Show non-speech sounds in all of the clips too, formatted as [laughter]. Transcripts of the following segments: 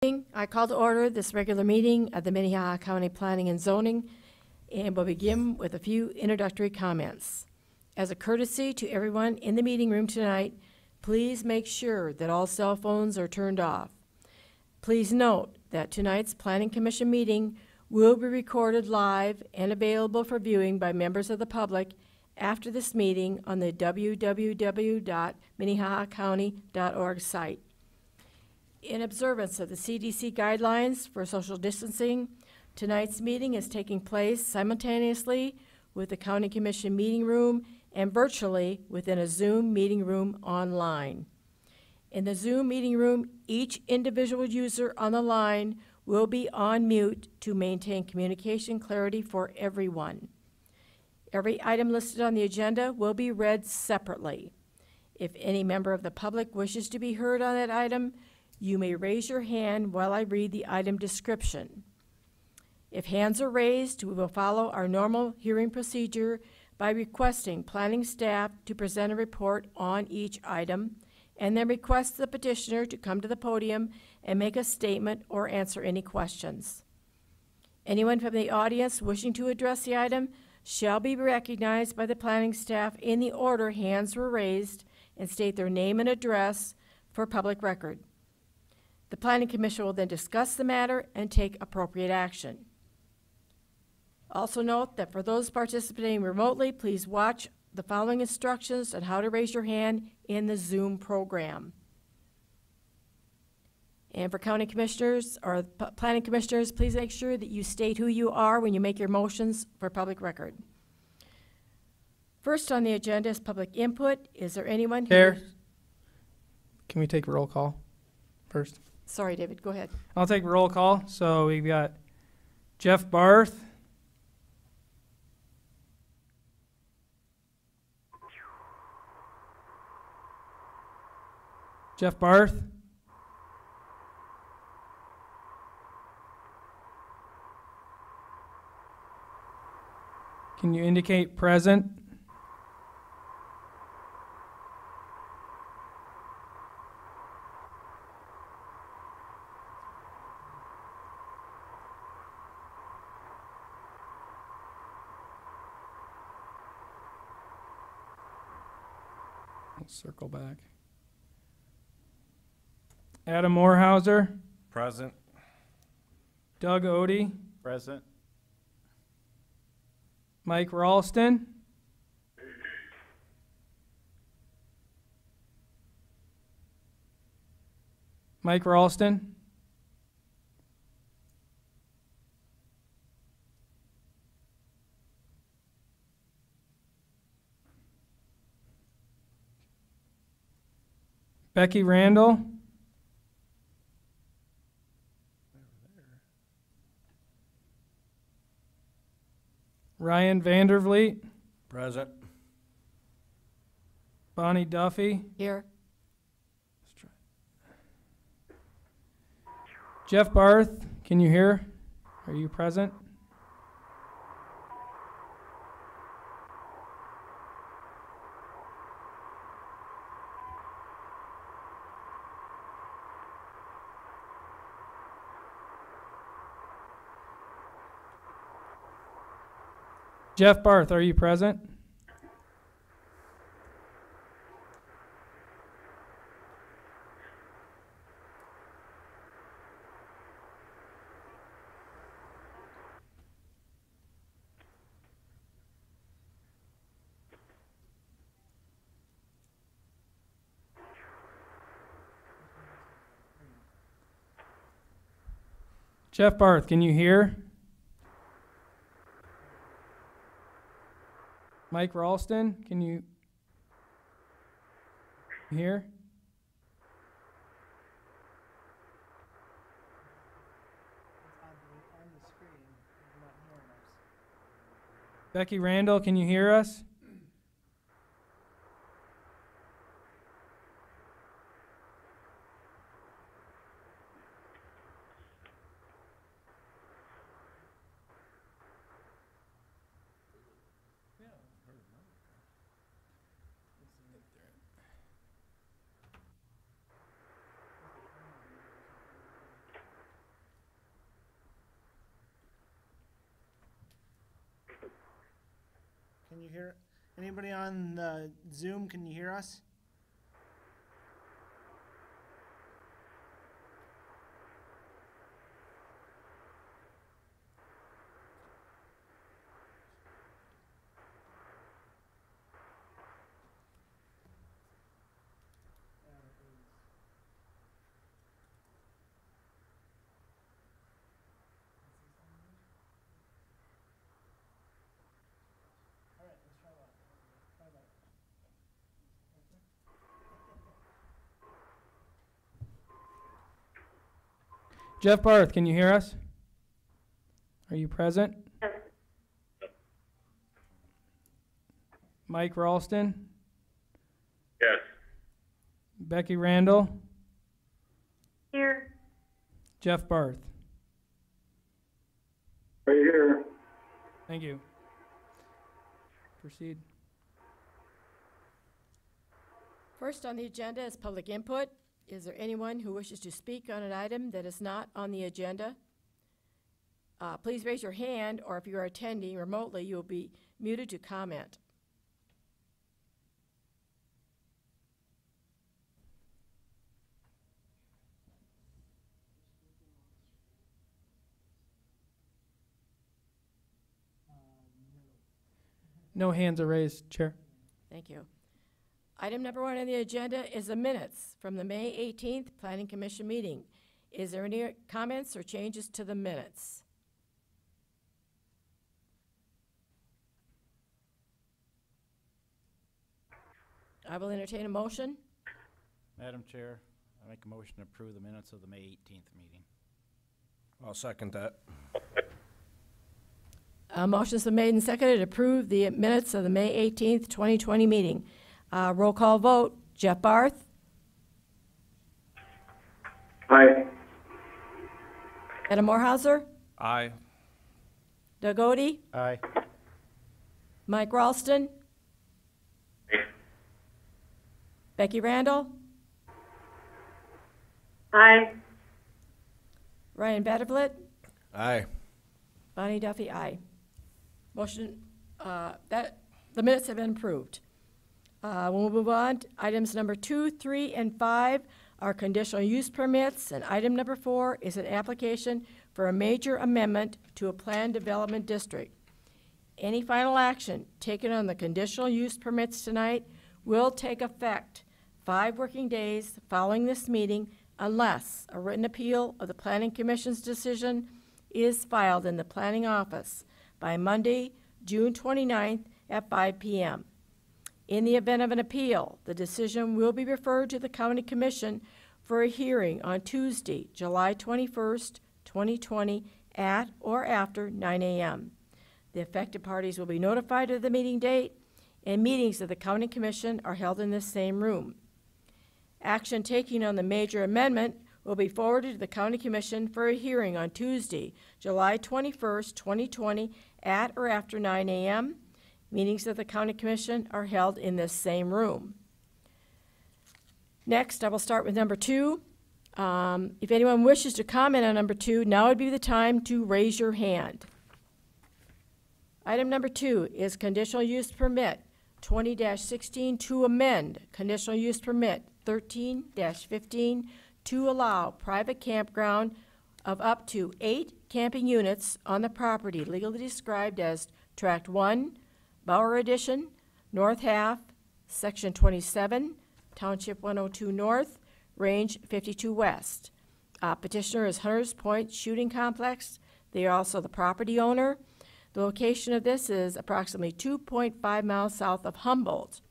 I call to order this regular meeting of the Minnehaha County Planning and Zoning and we'll begin with a few introductory comments. As a courtesy to everyone in the meeting room tonight, please make sure that all cell phones are turned off. Please note that tonight's Planning Commission meeting will be recorded live and available for viewing by members of the public after this meeting on the www.minnehahacounty.org site. In observance of the CDC guidelines for social distancing, tonight's meeting is taking place simultaneously with the County Commission meeting room and virtually within a Zoom meeting room online. In the Zoom meeting room, each individual user on the line will be on mute to maintain communication clarity for everyone. Every item listed on the agenda will be read separately. If any member of the public wishes to be heard on that item, you may raise your hand while I read the item description. If hands are raised, we will follow our normal hearing procedure by requesting planning staff to present a report on each item, and then request the petitioner to come to the podium and make a statement or answer any questions. Anyone from the audience wishing to address the item shall be recognized by the planning staff in the order hands were raised and state their name and address for public record. The planning commission will then discuss the matter and take appropriate action. Also note that for those participating remotely, please watch the following instructions on how to raise your hand in the Zoom program. And for county commissioners or planning commissioners, please make sure that you state who you are when you make your motions for public record. First on the agenda is public input. Is there anyone here? Can we take roll call first? Sorry, David, go ahead. I'll take roll call. So we've got Jeff Barth. Jeff Barth. Can you indicate present? Let's circle back. Adam Mohrhauser, Present. Doug Odie, Present. Mike Ralston. Mike Ralston. Becky Randall. Ryan Vandervliet. Present. Bonnie Duffy. Here. Jeff Barth, can you hear? Are you present? Jeff Barth, are you present? Jeff Barth, can you hear? Mike Ralston, can you hear? Becky Randall, can you hear us? Hear, anybody on the Zoom, can you hear us? Jeff Barth, can you hear us? Are you present? Mike Ralston? Yes. Becky Randall? Here. Jeff Barth? Right here. Thank you. Proceed. First on the agenda is public input. Is there anyone who wishes to speak on an item that is not on the agenda? Uh, Please raise your hand, or if you are attending remotely, you'll be muted to comment. No hands are raised, Chair. Thank you. Item number one on the agenda is the minutes from the May 18th Planning Commission meeting. Is there any comments or changes to the minutes? I will entertain a motion. Madam Chair, I make a motion to approve the minutes of the May eighteenth meeting. I'll second that. A motion's been made and seconded to approve the minutes of the May 18th, 2020 meeting. Uh, Roll call vote, Jeff Barth, Aye. Adam Mohrhauser, Aye. Doug Odie, Aye. Mike Ralston, Aye. Becky Randall, Aye. Ryan Vandervliet, Aye. Bonnie Duffy, aye. Motion, uh, that, the minutes have been approved. Uh, We'll move on. Items number two, three, and five are conditional use permits, and item number four is an application for a major amendment to a planned development district. Any final action taken on the conditional use permits tonight will take effect five working days following this meeting unless a written appeal of the Planning Commission's decision is filed in the planning office by Monday, June 29th at 5 PM. In the event of an appeal, the decision will be referred to the county commission for a hearing on Tuesday, July 21st, 2020, at or after 9 a.m. The affected parties will be notified of the meeting date, and meetings of the county commission are held in this same room. Action taking on the major amendment will be forwarded to the county commission for a hearing on Tuesday, July 21st, 2020, at or after 9 a.m. Meetings of the county commission are held in this same room. Next, I will start with number two. Um, If anyone wishes to comment on number two, now would be the time to raise your hand. Item number two is conditional use permit twenty sixteen to amend conditional use permit thirteen fifteen to allow private campground of up to eight camping units on the property legally described as Tract One, Bauer Addition, North Half, Section twenty-seven, Township one oh two North, Range fifty-two West. Uh, petitioner is Hunters Point Shooting Complex. They are also the property owner. The location of this is approximately 2.5 miles south of Humboldt.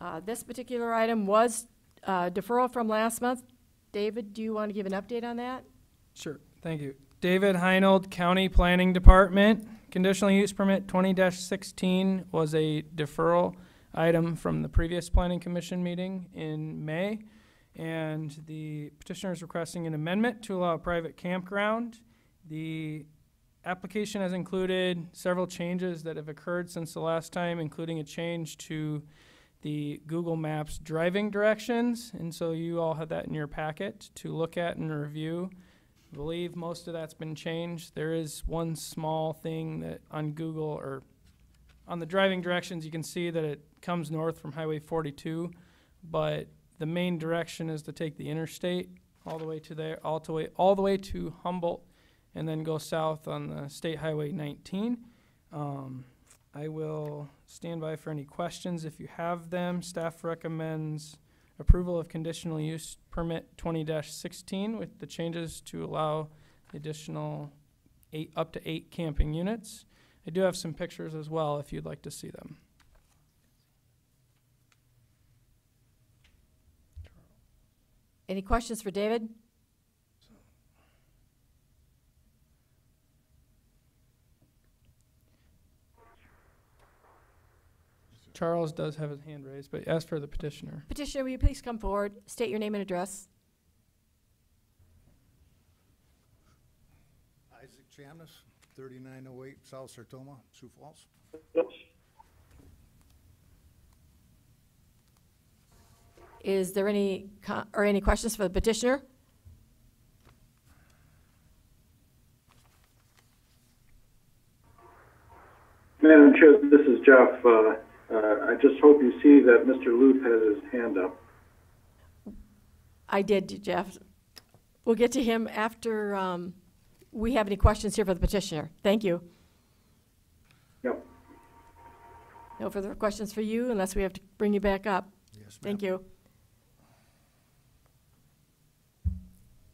Uh, This particular item was uh, deferral from last month. David, do you want to give an update on that? Sure, thank you. David Heinold, County Planning Department. Conditional use permit 20-16 was a deferral item from the previous planning commission meeting in May. And the petitioner is requesting an amendment to allow a private campground. The application has included several changes that have occurred since the last time, including a change to the Google Maps driving directions. And so you all have that in your packet to look at and review believe most of that's been changed. There is one small thing that on Google or on the driving directions, you can see that it comes north from Highway 42, but the main direction is to take the interstate all the way to there, all the way, all the way to Humboldt, and then go south on the State Highway 19. Um, I will stand by for any questions if you have them. Staff recommends approval of conditional use permit twenty sixteen with the changes to allow additional eight, up to eight camping units. I do have some pictures as well if you'd like to see them. Any questions for David? Charles does have his hand raised, but as for the petitioner. Petitioner, will you please come forward, state your name and address? Isaac Chamnus, thirty-nine oh eight South Sertoma, Sioux Falls. Is there any, co- or any questions for the petitioner? Madam Chair, this is Jeff. Uh, I just hope you see that Mr. Luth has his hand up. I did, Jeff. We'll get to him after um, we have any questions here for the petitioner. Thank you. Yep. No further questions for you unless we have to bring you back up. Yes, ma'am. Thank you.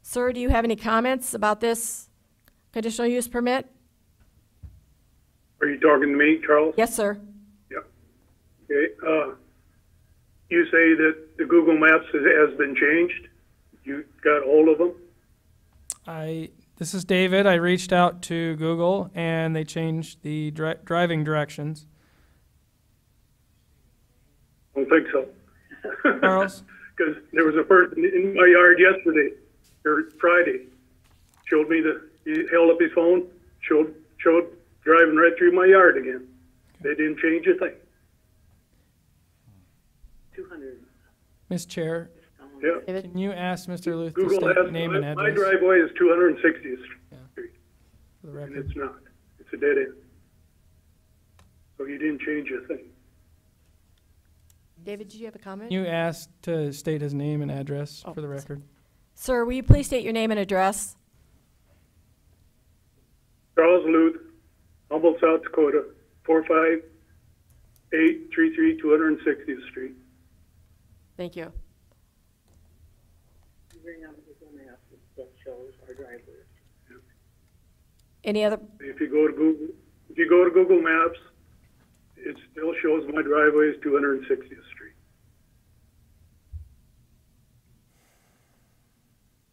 Sir, do you have any comments about this conditional use permit? Are you talking to me, Charles? Yes, sir. Okay, uh, you say that the Google Maps has, has been changed? You got hold of them? I, this is David. I reached out to Google and they changed the dri- driving directions. I Don't think so. [laughs] Charles? Because there was a person in my yard yesterday, or Friday, showed me the, he held up his phone, showed, showed driving right through my yard again. They didn't change a thing. Miss Chair, Yeah. David? can you ask Mr. Luth to Google state has, name and my, my address driveway is two hundred and sixtieth Street, for the and record? it's not. It's a dead end. So you didn't change a thing. David, did you have a comment? You asked to state his name and address Oh, for the record. Sir, will you please state your name and address? Charles Luth, Humboldt, South Dakota, four five eight three three two hundred and sixtieth Street. Thank you. Any other, If you go to Google, if you go to Google Maps, it still shows my driveway is two hundred and sixtieth Street.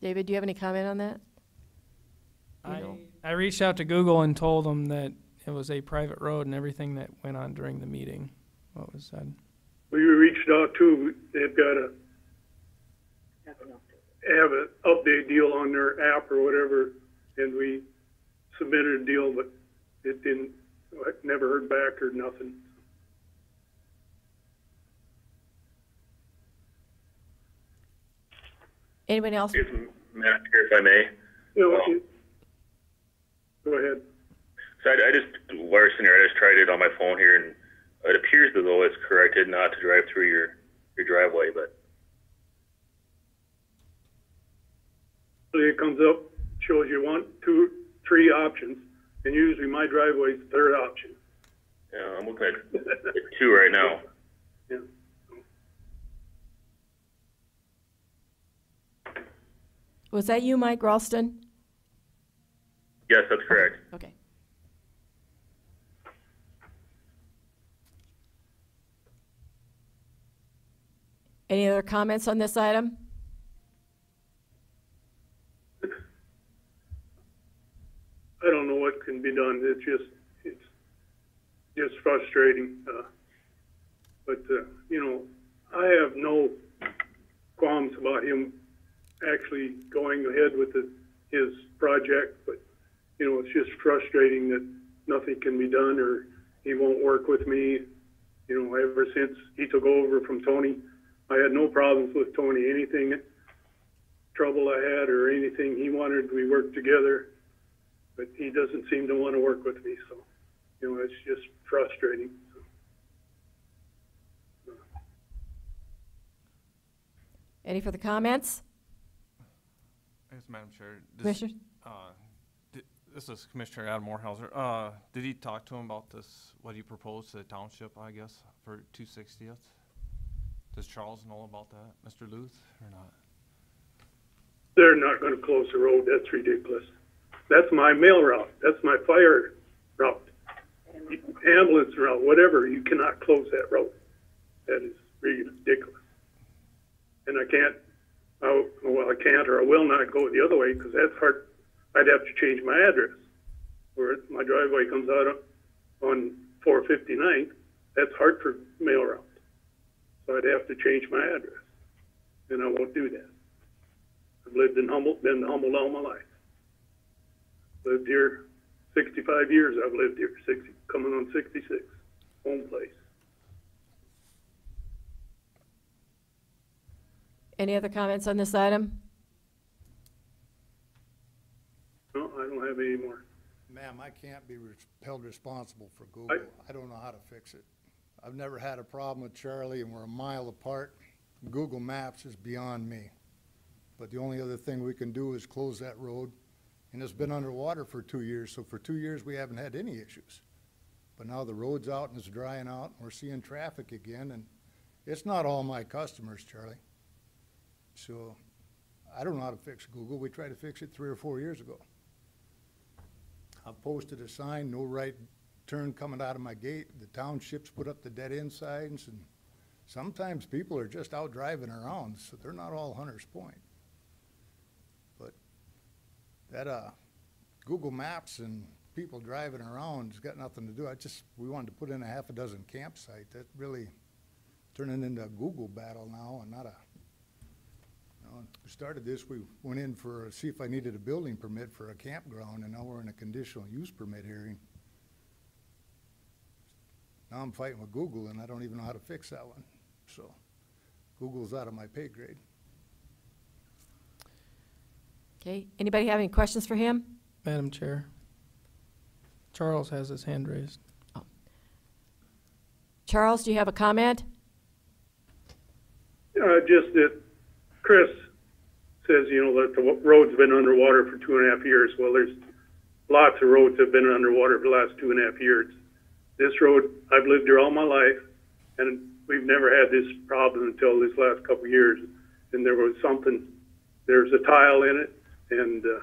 David, do you have any comment on that? I. I reached out to Google and told them that it was a private road and everything that went on during the meeting, what was said. We reached out to, they've got a, have an update deal on their app or whatever, and we submitted a deal, but it didn't, I never heard back or nothing. Anyone else? If, Madam Chair, if I may. You know, Well- it- Go ahead. So I, I just, worst scenario, I just tried it on my phone here and it appears as though it's corrected not to drive through your, your driveway, but So It comes up, shows you one, two, three options, and usually my driveway's the third option. Yeah, I'm looking at at two right now. Yeah. Was that you, Mike Ralston? Yes, that's correct. Okay. Any other comments on this item? I don't know what can be done. It's just, it's just frustrating. Uh, but, uh, you know, I have no qualms about him actually going ahead with the, his project, but, you know, it's just frustrating that nothing can be done or he won't work with me. You know, ever since he took over from Tony, I had no problems with Tony. Anything trouble I had or anything. He wanted, we worked together, but he doesn't seem to want to work with me, so, you know, it's just frustrating. Any further comments? Yes, Madam Chair. Does- Commissioners? uh, di- This is Commissioner Adam Mohrhauser. Uh, did he talk to him about this, what he proposed to the township, I guess, for two sixtieth? Does Charles know about that, Mr. Luth, or not? They're not gonna close the road, that's ridiculous. That's my mail route, that's my fire route. Ambulance route, whatever, you cannot close that road. That is ridiculous. And I can't, I, well, I can't or I will not go the other way, because that's hard, I'd have to change my address. Where my driveway comes out on- on four fifty-nine, that's Hartford mail route. So I'd have to change my address, and I won't do that. I've lived in Humboldt, been in Humboldt all my life. Lived here sixty-five years, I've lived here, sixty, coming on sixty-six, home place. Any other comments on this item? No, I don't have any more. Ma'am, I can't be res- held responsible for Google. I don't know how to fix it. I've never had a problem with Charlie, and we're a mile apart. Google Maps is beyond me. But the only other thing we can do is close that road, and it's been underwater for two years, so for two years, we haven't had any issues. But now the road's out and it's drying out, and we're seeing traffic again, and it's not all my customers, Charlie. So, I don't know how to fix Google. We tried to fix it three or four years ago. I've posted a sign, no right turn coming out of my gate. The townships put up the dead end signs, and sometimes people are just out driving around, so they're not all Hunters Point. But that, uh, Google Maps and people driving around has got nothing to do. I just, we wanted to put in a half a dozen campsite. That really turning into a Google battle now and not a, we started this, we went in for, see if I needed a building permit for a campground, and now we're in a conditional use permit hearing. Now I'm fighting with Google, and I don't even know how to fix that one, so Google's out of my pay grade. Okay, anybody have any questions for him? Madam Chair. Charles has his hand raised. Charles, do you have a comment? Uh, just that Chris says, you know, that the wa- road's been underwater for two and a half years. Well, there's lots of roads that have been underwater for the last two and a half years. This road, I've lived here all my life, and we've never had this problem until this last couple of years. And there was something, there's a tile in it, and, uh,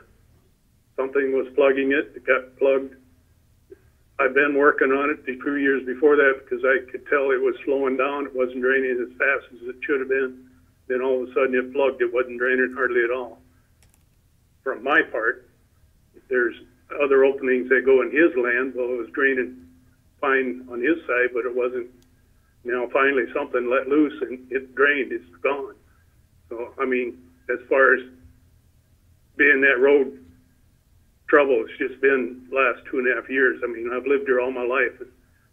something was plugging it, it got plugged. I've been working on it the two years before that because I could tell it was slowing down. It wasn't draining as fast as it should have been. Then all of a sudden it plugged. It wasn't draining hardly at all. From my part, there's other openings that go in his land. Well, it was draining fine on his side, but it wasn't. Now finally something let loose and it drained. It's gone. So I mean, as far as being that road trouble. It's just been last two and a half years. I mean, I've lived here all my life.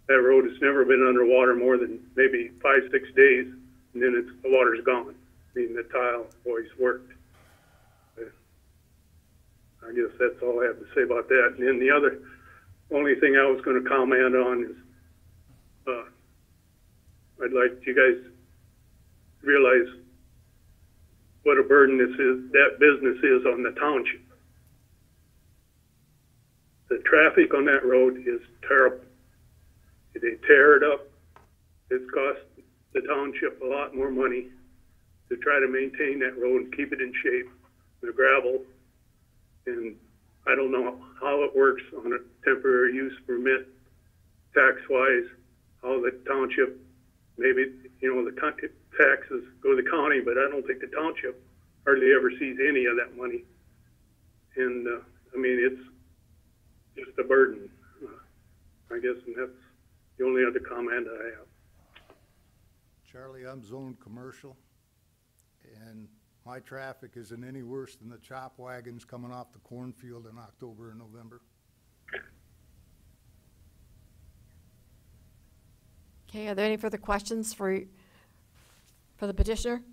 That road has never been underwater more than maybe five, six days, and then it's, the water's gone. I mean, the tile always worked. I guess that's all I have to say about that. And then the other, only thing I was gonna comment on is, uh, I'd like you guys realize what a burden this is, that business is on the township. The traffic on that road is terrible. They tear it up. It's cost the township a lot more money to try to maintain that road and keep it in shape, the gravel. And I don't know how it works on a temporary use permit, tax-wise, how the township, maybe, you know, the taxes go to the county, but I don't think the township hardly ever sees any of that money. And, uh, I mean, it's, just a burden. Uh, I guess, and that's the only other comment I have. Charlie, I'm zoned commercial, and my traffic isn't any worse than the chop wagons coming off the cornfield in October and November. Okay, are there any further questions for, for the petitioner?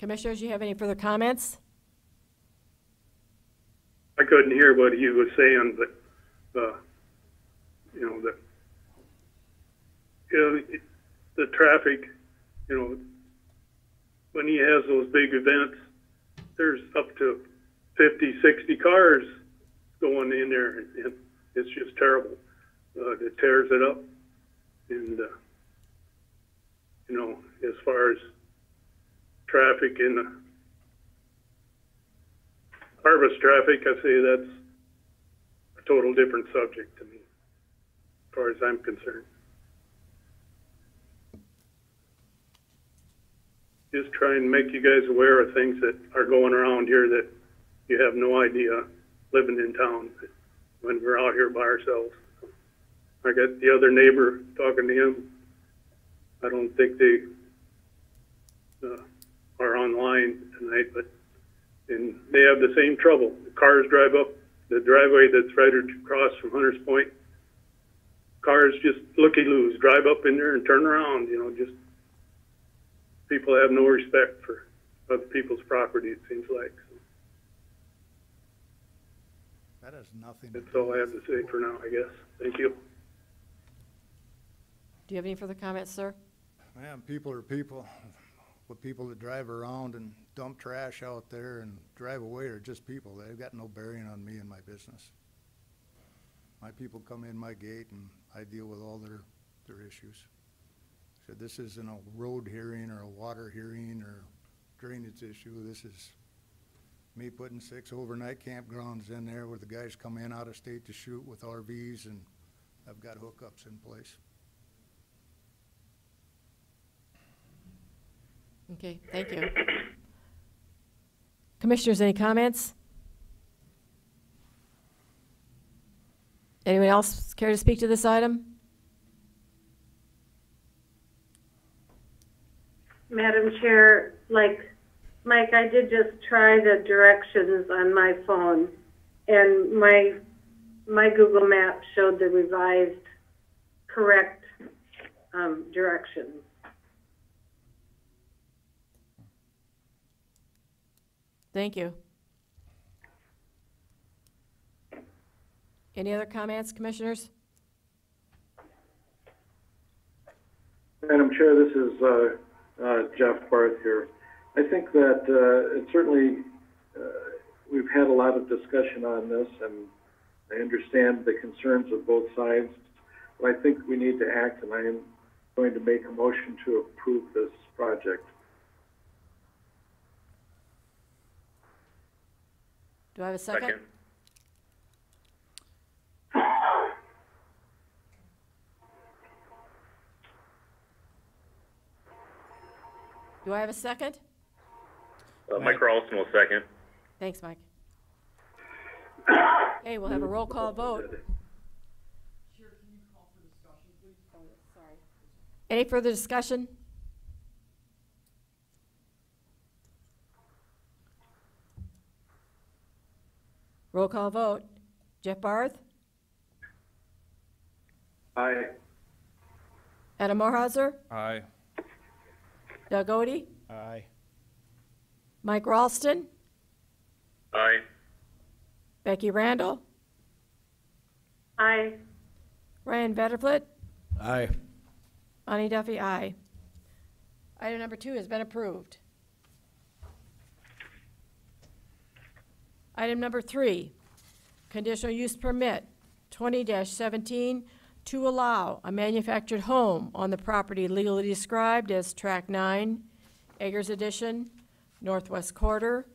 Commissioners, you have any further comments? I couldn't hear what he was saying, but, uh, you know, the, you know, it- the traffic, you know, when he has those big events, there's up to 50, 60 cars going in there, and it's just terrible. Uh, it tears it up, and, uh, you know, as far as traffic in the harvest traffic, I say that's a total different subject to me, as far as I'm concerned. Just try and make you guys aware of things that are going around here that you have no idea living in town when we're out here by ourselves. I got the other neighbor talking to him. I don't think they uh, are online tonight, but and they have the same trouble. The cars drive up the driveway that's right across from Hunters Point. Cars just looky loos, drive up in there and turn around. You know, just people have no respect for other people's property. It seems like. So That has nothing to that's do all I have to say for now, I guess. Thank you. Do you have any further comments, sir? Man, people are people. The people that drive around and dump trash out there and drive away are just people. They've got no bearing on me and my business. My people come in my gate and I deal with all their, their issues. So this isn't a road hearing or a water hearing or drainage issue. This is me putting six overnight campgrounds in there where the guys come in out of state to shoot with RVs and I've got hookups in place. Okay, thank you. Commissioners, any comments? Anyone else care to speak to this item? Madam Chair, like, Mike, I did just try the directions on my phone, and my, my Google Maps showed the revised, correct, um, directions. Thank you. Any other comments, commissioners? Madam Chair, this is uh, uh, Jeff Barth here. I think that uh, it certainly, uh, we've had a lot of discussion on this, and I understand the concerns of both sides, but I think we need to act, and I am going to make a motion to approve this project. Do I have a second? Second. Do I have a second? Uh, Mike Ralston will second. Thanks, Mike. Okay, we'll have a roll call vote. Any further discussion? Roll call vote. Jeff Barth, Aye. Adam Mohrhauser, Aye. Doug Odie, Aye. Mike Ralston, Aye. Becky Randall, Aye. Ryan Vandervliet, Aye. Bonnie Duffy, aye. Item number two has been approved. Item number three, conditional use permit twenty seventeen to allow a manufactured home on the property legally described as Track nine, Eggers Addition, northwest quarter,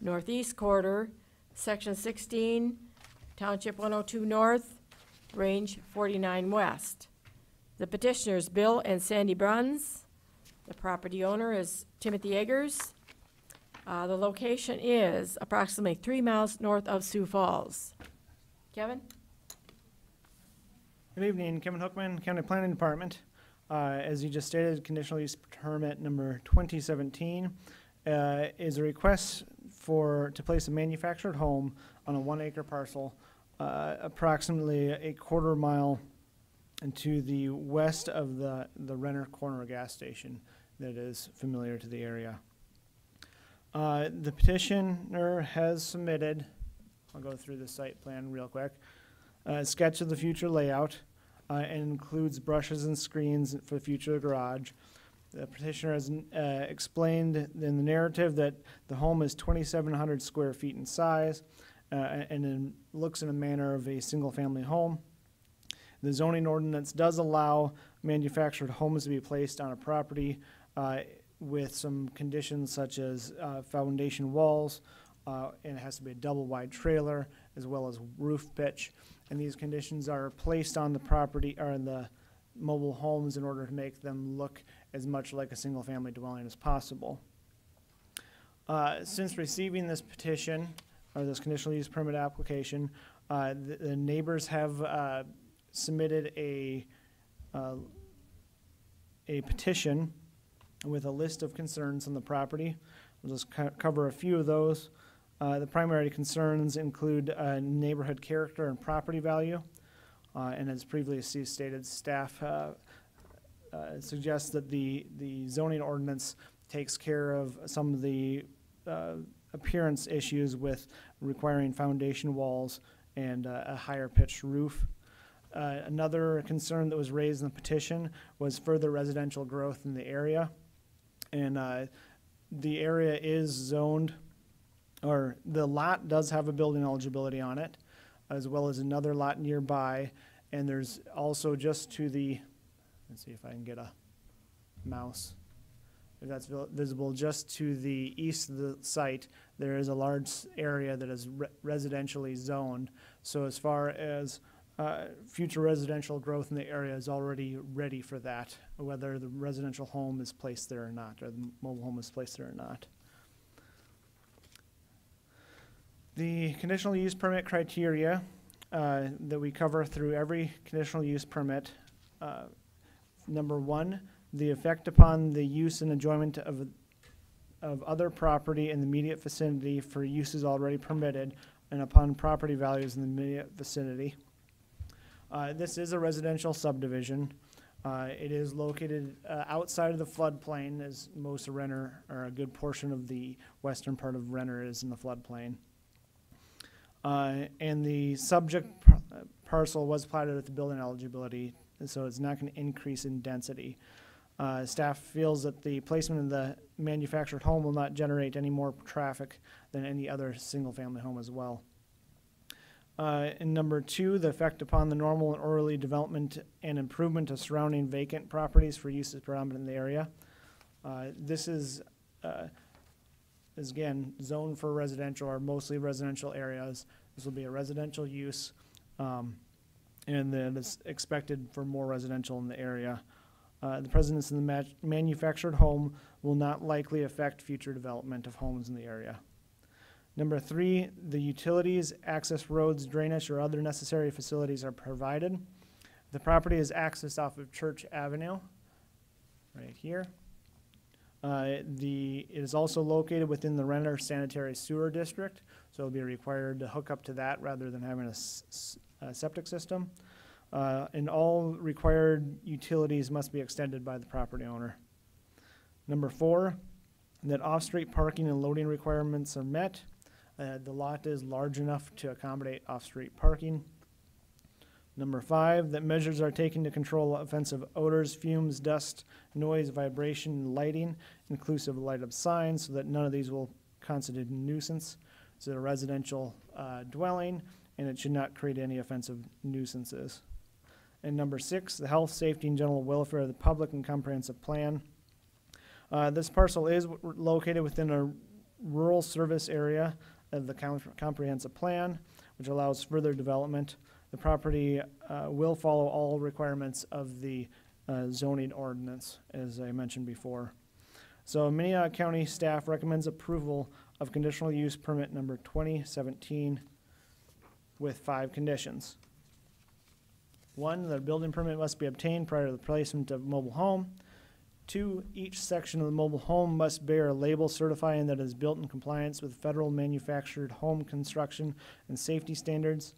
northeast quarter, section sixteen, township one oh two north, range forty-nine west. The petitioners, Bill and Sandy Bruns. The property owner is Timothy Eggers. Uh, the location is approximately three miles north of Sioux Falls. Kevin? Good evening, Kevin Hoekman, County Planning Department. Uh, as you just stated, conditional use permit number twenty seventeen, uh, is a request for, to place a manufactured home on a one acre parcel, uh, approximately a quarter mile to the west of the, the Renner Corner gas station that is familiar to the area. Uh, the petitioner has submitted, I'll go through the site plan real quick, a sketch of the future layout, uh, and includes brushes and screens for the future garage. The petitioner has, uh, explained in the narrative that the home is twenty-seven hundred square feet in size, uh, and in, looks in a manner of a single-family home. The zoning ordinance does allow manufactured homes to be placed on a property, uh, with some conditions such as uh, foundation walls, uh, and it has to be a double wide trailer, as well as roof pitch. And these conditions are placed on the property, or in the mobile homes in order to make them look as much like a single-family dwelling as possible. Uh, Since receiving this petition, or this conditional use permit application, uh, the the neighbors have uh, submitted a, uh, a petition with a list of concerns on the property. We'll just co- cover a few of those. Uh, The primary concerns include uh, neighborhood character and property value. Uh, And as previously stated, staff uh, uh, suggests that the, the zoning ordinance takes care of some of the uh, appearance issues with requiring foundation walls and a higher pitched roof. Another concern that was raised in the petition was further residential growth in the area. And the area is zoned, or the lot does have a building eligibility on it, as well as another lot nearby. And there's also just to the, let's see if I can get a mouse. If that's visible, just to the east of the site, there is a large area that is re- residentially zoned. So as far as uh, future residential growth in the area is already ready for that, whether the residential home is placed there or not, or the mobile home is placed there or not. The conditional use permit criteria uh, that we cover through every conditional use permit. uh, Number one, the effect upon the use and enjoyment of, of other property in the immediate vicinity for uses already permitted and upon property values in the immediate vicinity. Uh, This is a residential subdivision. Uh, It is located uh, outside of the floodplain, as most of Renner, or a good portion of the western part of Renner is in the floodplain. Uh, And the subject par- uh, parcel was platted at the building eligibility, so it's not going to increase in density. Uh, Staff feels that the placement of the manufactured home will not generate any more traffic than any other single-family home as well. Uh, And number two, the effect upon the normal and orderly development and improvement of surrounding vacant properties for uses predominant in the area. Uh, This is, uh, is again, zoned for residential or mostly residential areas. This will be a residential use, um, and then it's expected for more residential in the area. Uh, The presence in the ma- manufactured home will not likely affect future development of homes in the area. Number three, the utilities, access roads, drainage, or other necessary facilities are provided. The property is accessed off of Church Avenue, right here. Uh, the, it is also located within the Renner Sanitary Sewer District, so it'll be required to hook up to that rather than having a, septic system. Uh, and all required utilities must be extended by the property owner. Number four, that off-street parking and loading requirements are met. Uh, the lot is large enough to accommodate off-street parking. Number five, that measures are taken to control offensive odors, fumes, dust, noise, vibration, lighting, inclusive of light-up signs, so that none of these will constitute a nuisance. It's a residential uh, dwelling, and it should not create any offensive nuisances. And number six, the health, safety, and general welfare of the public and comprehensive plan. Uh, This parcel is located within a rural service area of the com- comprehensive plan, which allows further development. The property uh, will follow all requirements of the uh, zoning ordinance, as I mentioned before. So Minnehaha County staff recommends approval of conditional use permit number 2017 with five conditions. One, the building permit must be obtained prior to the placement of mobile home. Two, each section of the mobile home must bear a label certifying that it is built in compliance with federal manufactured home construction and safety standards.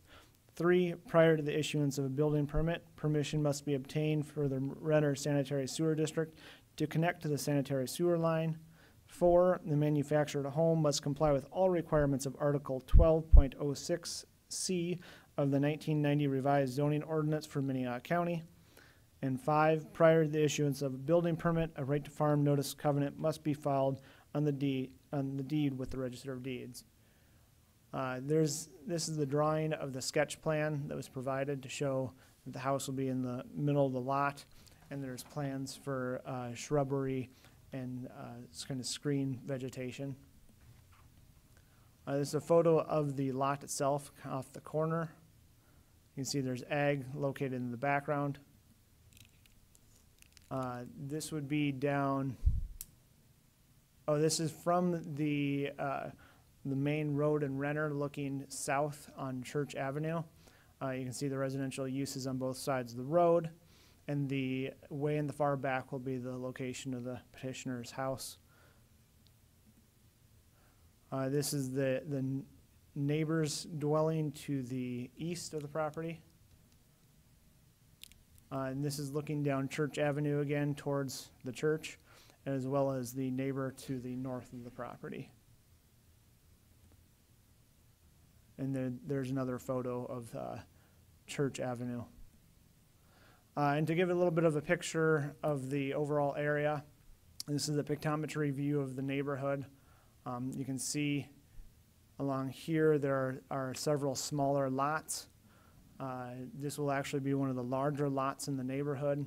Three, prior to the issuance of a building permit, permission must be obtained for the Renner Sanitary Sewer District to connect to the sanitary sewer line. Four, the manufactured home must comply with all requirements of Article twelve point oh six C of the nineteen ninety revised zoning ordinance for Minnehaha County. And five, prior to the issuance of a building permit, a right to farm notice covenant must be filed on the deed, on the deed with the Register of Deeds. Uh, there's, this is the drawing of the sketch plan that was provided to show that the house will be in the middle of the lot. And there's plans for, uh, shrubbery and, uh, it's kind of screen vegetation. Uh, this is a photo of the lot itself off the corner. You can see there's ag located in the background. Uh, this would be down, oh, this is from the, uh, the main road in Renner looking south on Church Avenue. Uh, you can see the residential uses on both sides of the road. And the way in the far back will be the location of the petitioner's house. Uh, this is the, the neighbor's dwelling to the east of the property. Uh, and this is looking down Church Avenue again towards the church, as well as the neighbor to the north of the property. And then there's another photo of, uh, Church Avenue. Uh, and to give a little bit of a picture of the overall area, this is a pictometry view of the neighborhood. Um, you can see along here, there are, are several smaller lots. Uh, this will actually be one of the larger lots in the neighborhood,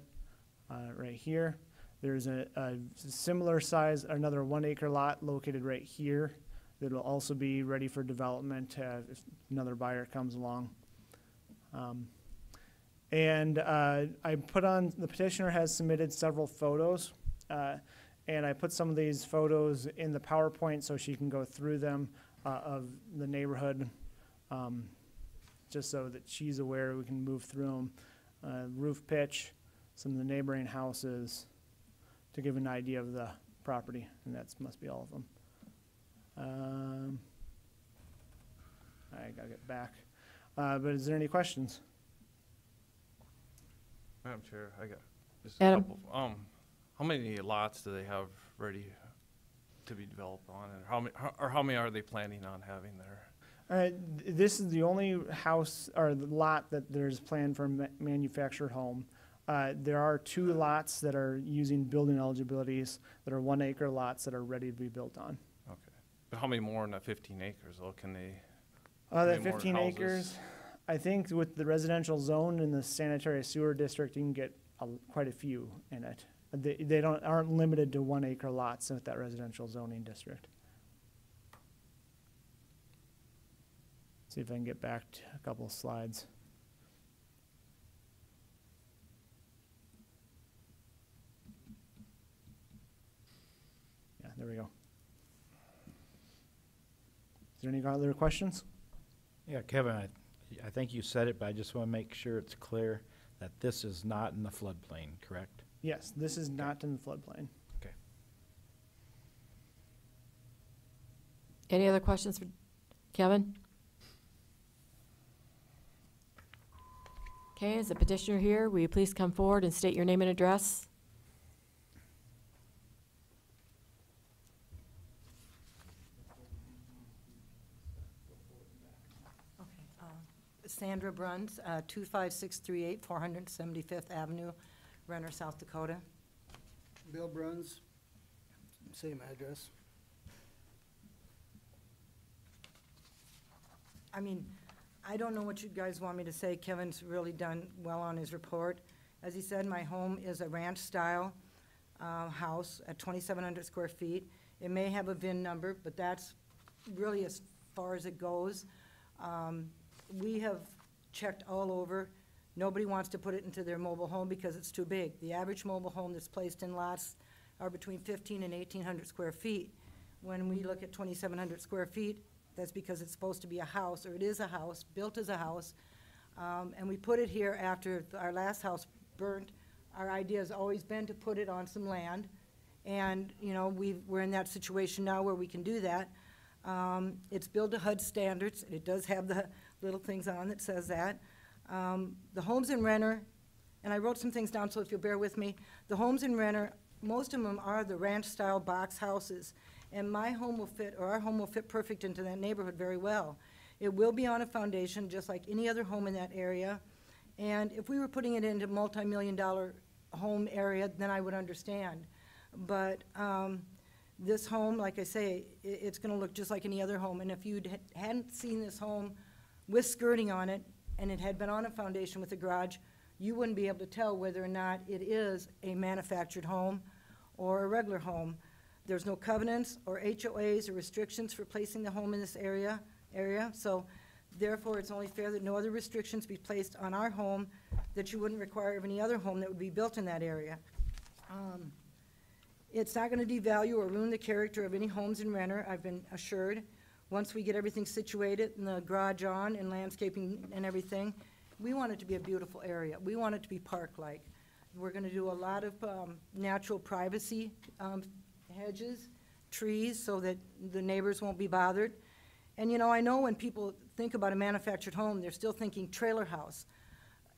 uh, right here. There's a, a similar size, another one acre lot located right here that'll also be ready for development, uh, if another buyer comes along. Um, and uh, I put on, the petitioner has submitted several photos. uh, And I put some of these photos in the PowerPoint so she can go through them uh, of the neighborhood. um, Just so that she's aware, we can move through them. Uh, Roof pitch, some of the neighboring houses, to give an idea of the property, and that must be all of them. Um, I gotta get back. Uh, But is there any questions? Madam Chair, I got just a Adam. couple. Um, how many lots do they have ready to be developed on, and how many, or how many are they planning on having there? Uh, This is the only house or the lot that there's planned for ma- manufactured home. Uh, There are two lots that are using building eligibilities that are one acre lots that are ready to be built on. Okay, but how many more in that fifteen acres, though, can they? Uh, that many more fifteen houses? acres, I think with the residential zone in the sanitary sewer district, you can get a quite a few in it. They, they don't, aren't limited to one acre lots with that residential zoning district. See if I can get back to a couple of slides. Yeah, there we go. Is there any other questions? Yeah, Kevin, I, I think you said it, but I just want to make sure it's clear that this is not in the floodplain, correct? Yes, this is not in the floodplain. Okay. Any other questions for Kevin? Okay, is the petitioner here? Will you please come forward and state your name and address? Okay, uh, Sandra Bruns, uh, 25638 475th Avenue, Renner, South Dakota. Bill Bruns, same address. I mean, I don't know what you guys want me to say. Kevin's really done well on his report. As he said, my home is a ranch-style uh, house at 2,700 square feet. It may have a VIN number, but that's really as far as it goes. Um, We have checked all over. Nobody wants to put it into their mobile home because it's too big. The average mobile home that's placed in lots are between 15 and 1,800 square feet. When we look at 2,700 square feet, that's because it's supposed to be a house, or it is a house, built as a house. Um, and we put it here after our last house burnt. Our idea has always been to put it on some land. And, you know, we, we're in that situation now where we can do that. Um, it's built to HUD standards. It does have the little things on that says that. Um, the homes in Renner, and I wrote some things down, so if you'll bear with me, the homes in Renner most of them are the ranch-style box houses. And my home will fit, or our home will fit perfect into that neighborhood very well. It will be on a foundation, just like any other home in that area. And if we were putting it into multi-million dollar home area, then I would understand. But, um, this home, like I say, i- it's gonna look just like any other home. And if you hadn't seen this home with skirting on it, and it had been on a foundation with a garage, you wouldn't be able to tell whether or not it is a manufactured home or a regular home. There's no covenants or HOAs or restrictions for placing the home in this area, area, so therefore, it's only fair that no other restrictions be placed on our home that you wouldn't require of any other home that would be built in that area. Um, It's not gonna devalue or ruin the character of any homes in Renner, I've been assured. Once we get everything situated and the garage on and landscaping and everything, we want it to be a beautiful area. We want it to be park-like. We're gonna do a lot of, um, natural privacy, um, hedges, trees, so that the neighbors won't be bothered. And, you know, I know when people think about a manufactured home, they're still thinking trailer house.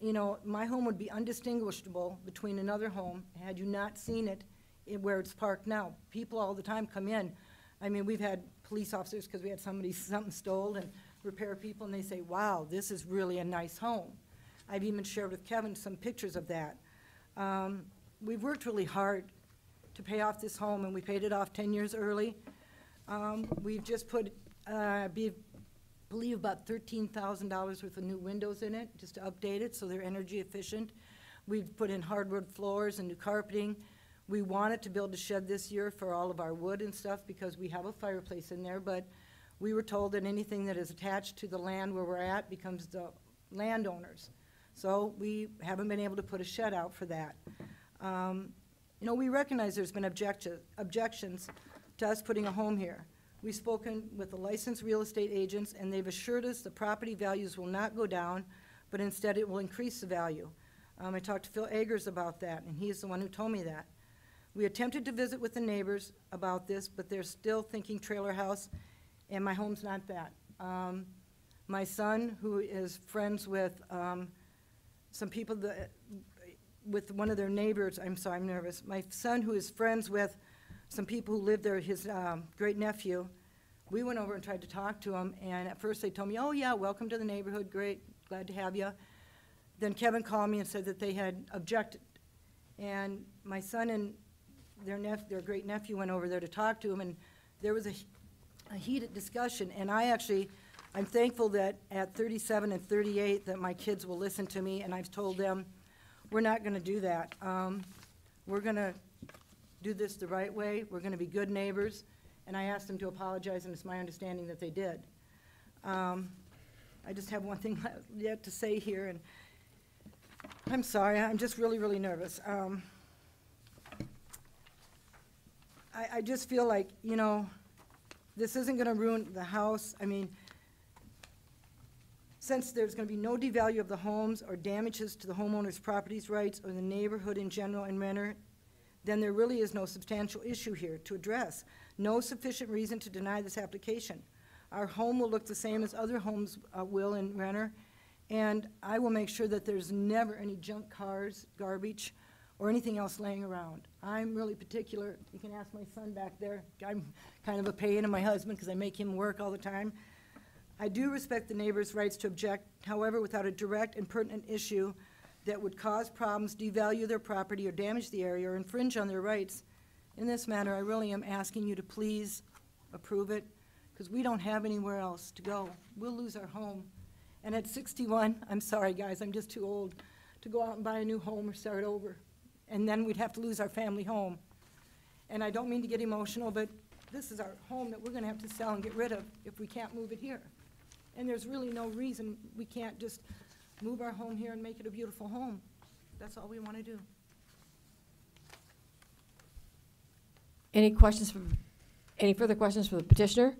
You know, my home would be undistinguishable between another home had you not seen it where it's parked now. People all the time come in. I mean, we've had police officers, because we had somebody, something stole, and repair people, and they say, wow, this is really a nice home. I've even shared with Kevin some pictures of that. Um, We've worked really hard to pay off this home, and we paid it off ten years early. Um, We've just put, uh, be, believe about thirteen thousand dollars worth of new windows in it, just to update it, so they're energy efficient. We've put in hardwood floors and new carpeting. We wanted to build a shed this year for all of our wood and stuff, because we have a fireplace in there, but we were told that anything that is attached to the land where we're at becomes the landowners. So we haven't been able to put a shed out for that. Um, You know, we recognize there's been objection, objections to us putting a home here. We've spoken with the licensed real estate agents, and they've assured us the property values will not go down, but instead it will increase the value. Um, I talked to Phil Agers about that, and he's the one who told me that. We attempted to visit with the neighbors about this, but they're still thinking trailer house, and my home's not that. Um, my son, who is friends with, um, some people that, with one of their neighbors, I'm sorry, I'm nervous. My son, who is friends with some people who live there, his um, great nephew, we went over and tried to talk to him, and at first they told me, oh, yeah, welcome to the neighborhood, great, glad to have you. Then Kevin called me and said that they had objected. And my son and their their great nephew went over there to talk to him, and there was a a heated discussion, and I actually, I'm thankful that at thirty-seven and thirty-eight, that my kids will listen to me, and I've told them, we're not gonna do that. Um, we're gonna do this the right way, we're gonna be good neighbors, and I asked them to apologize, and it's my understanding that they did. Um, I just have one thing [laughs] yet to say here, and I'm sorry, I'm just really, really nervous. Um, I, I just feel like, you know, this isn't gonna ruin the house, I mean, since there's gonna be no devalue of the homes or damages to the homeowner's properties rights or the neighborhood in general in Renner, then there really is no substantial issue here to address. No sufficient reason to deny this application. Our home will look the same as other homes uh, will in Renner, and I will make sure that there's never any junk cars, garbage, or anything else laying around. I'm really particular, you can ask my son back there, I'm kind of a pain in my husband because I make him work all the time. I do respect the neighbor's rights to object, however, without a direct and pertinent issue that would cause problems, devalue their property, or damage the area, or infringe on their rights. In this matter, I really am asking you to please approve it, because we don't have anywhere else to go. We'll lose our home. And at sixty-one, I'm sorry, guys, I'm just too old to go out and buy a new home or start over. And then we'd have to lose our family home. And I don't mean to get emotional, but this is our home that we're gonna have to sell and get rid of if we can't move it here. And there's really no reason we can't just move our home here and make it a beautiful home. That's all we want to do. Any questions from, any further questions for the petitioner?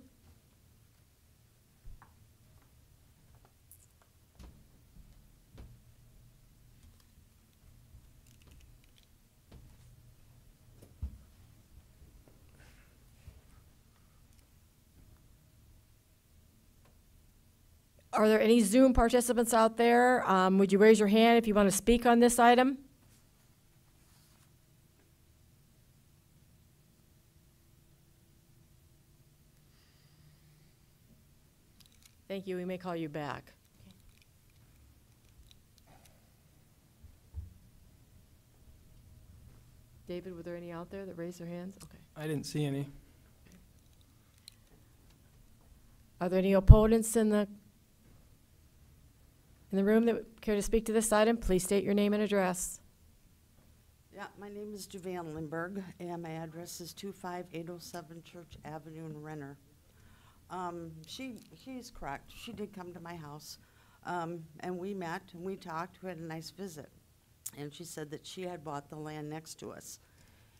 Are there any Zoom participants out there? Um, would you raise your hand if you want to speak on this item? Thank you. We may call you back. David, were there any out there that raised their hands? Okay. I didn't see any. Are there any opponents in the in the room that would care to speak to this item? Please state your name and address. Yeah, my name is Jovan Lindberg, and my address is 25807 Church Avenue in Renner. Um, she, she's correct. She did come to my house, um, and we met and we talked. We had a nice visit. And she said that she had bought the land next to us.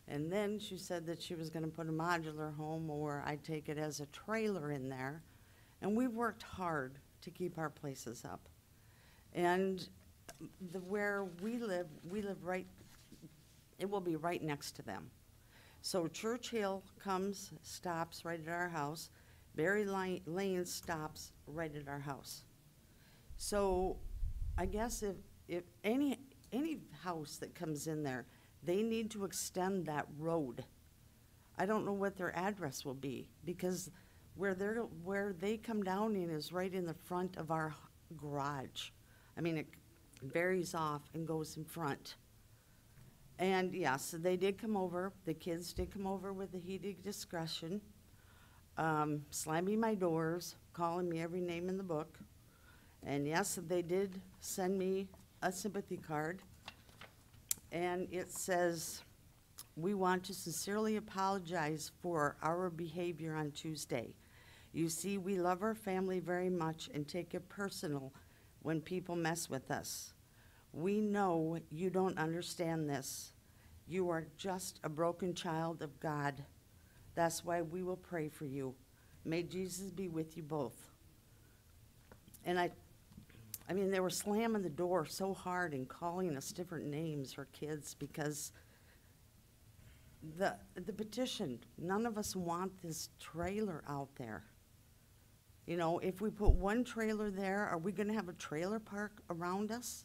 And then she said that she was going to put a modular home, or I'd take it as a trailer in there. And we've worked hard to keep our places up. And the, where we live, we live right it will be right next to them. So Church Hill comes, stops right at our house. Berry Lane, Lane stops right at our house. So I guess if, if any, any house that comes in there, they need to extend that road. I don't know what their address will be, because where they're, where they come down in is right in the front of our garage. I mean, it varies off and goes in front. And yes, they did come over, the kids did come over with the heated discretion, um, slamming my doors, calling me every name in the book. And yes, they did send me a sympathy card. And it says, we want to sincerely apologize for our behavior on Tuesday. You see, we love our family very much and take it personal when people mess with us. We know you don't understand this. You are just a broken child of God. That's why we will pray for you. May Jesus be with you both. And I, I mean, they were slamming the door so hard and calling us different names, her kids, because the, the petition, none of us want this trailer out there. You know, if we put one trailer there, are we gonna have a trailer park around us?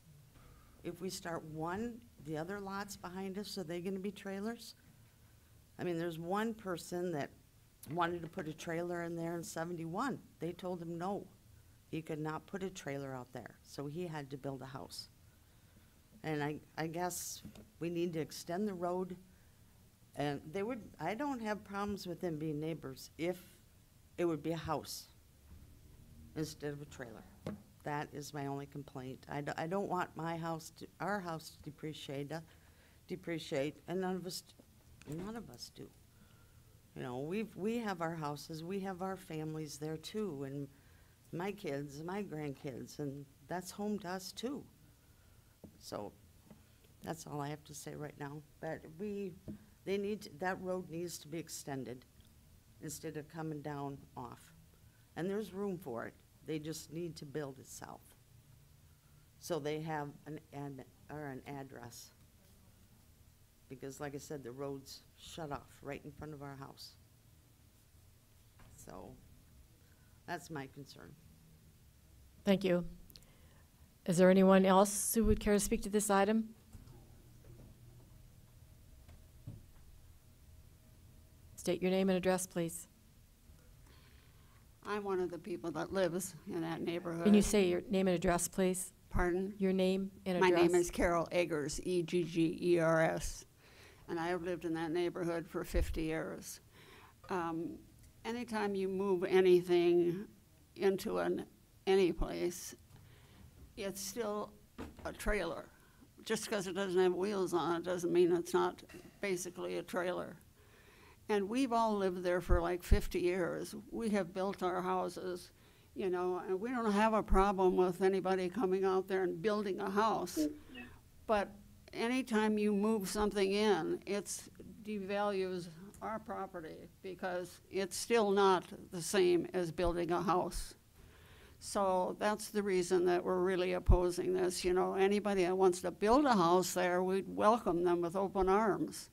If we start one, the other lots behind us, are they gonna be trailers? I mean, there's one person that wanted to put a trailer in there in seventy-one. They told him no. He could not put a trailer out there, so he had to build a house. And I, I guess we need to extend the road. And they would, I don't have problems with them being neighbors if it would be a house instead of a trailer. That is my only complaint. I, do- I don't want my house, to our house to depreciate, uh, depreciate, and none of us, none of us do. You know, we've, we have our houses, we have our families there too, and my kids, my grandkids, and that's home to us too. So, that's all I have to say right now. But we, they need, to- that road needs to be extended instead of coming down off. And there's room for it. They just need to build it south. So they have an, an, or an address. Because like I said, the road's shut off right in front of our house. So, that's my concern. Thank you. Is there anyone else who would care to speak to this item? State your name and address, please. I'm one of the people that lives in that neighborhood. Can you say your name and address, please? Pardon? Your name and address. My address? name is Carol Eggers, E G G E R S, and I have lived in that neighborhood for 50 years. Um, Anytime you move anything into an, any place, it's still a trailer. Just because it doesn't have wheels on it doesn't mean it's not basically a trailer. And we've all lived there for like 50 years. We have built our houses, you know, and we don't have a problem with anybody coming out there and building a house. Mm-hmm. But anytime you move something in, it devalues our property because it's still not the same as building a house. So that's the reason that we're really opposing this, you know, anybody that wants to build a house there, we'd welcome them with open arms.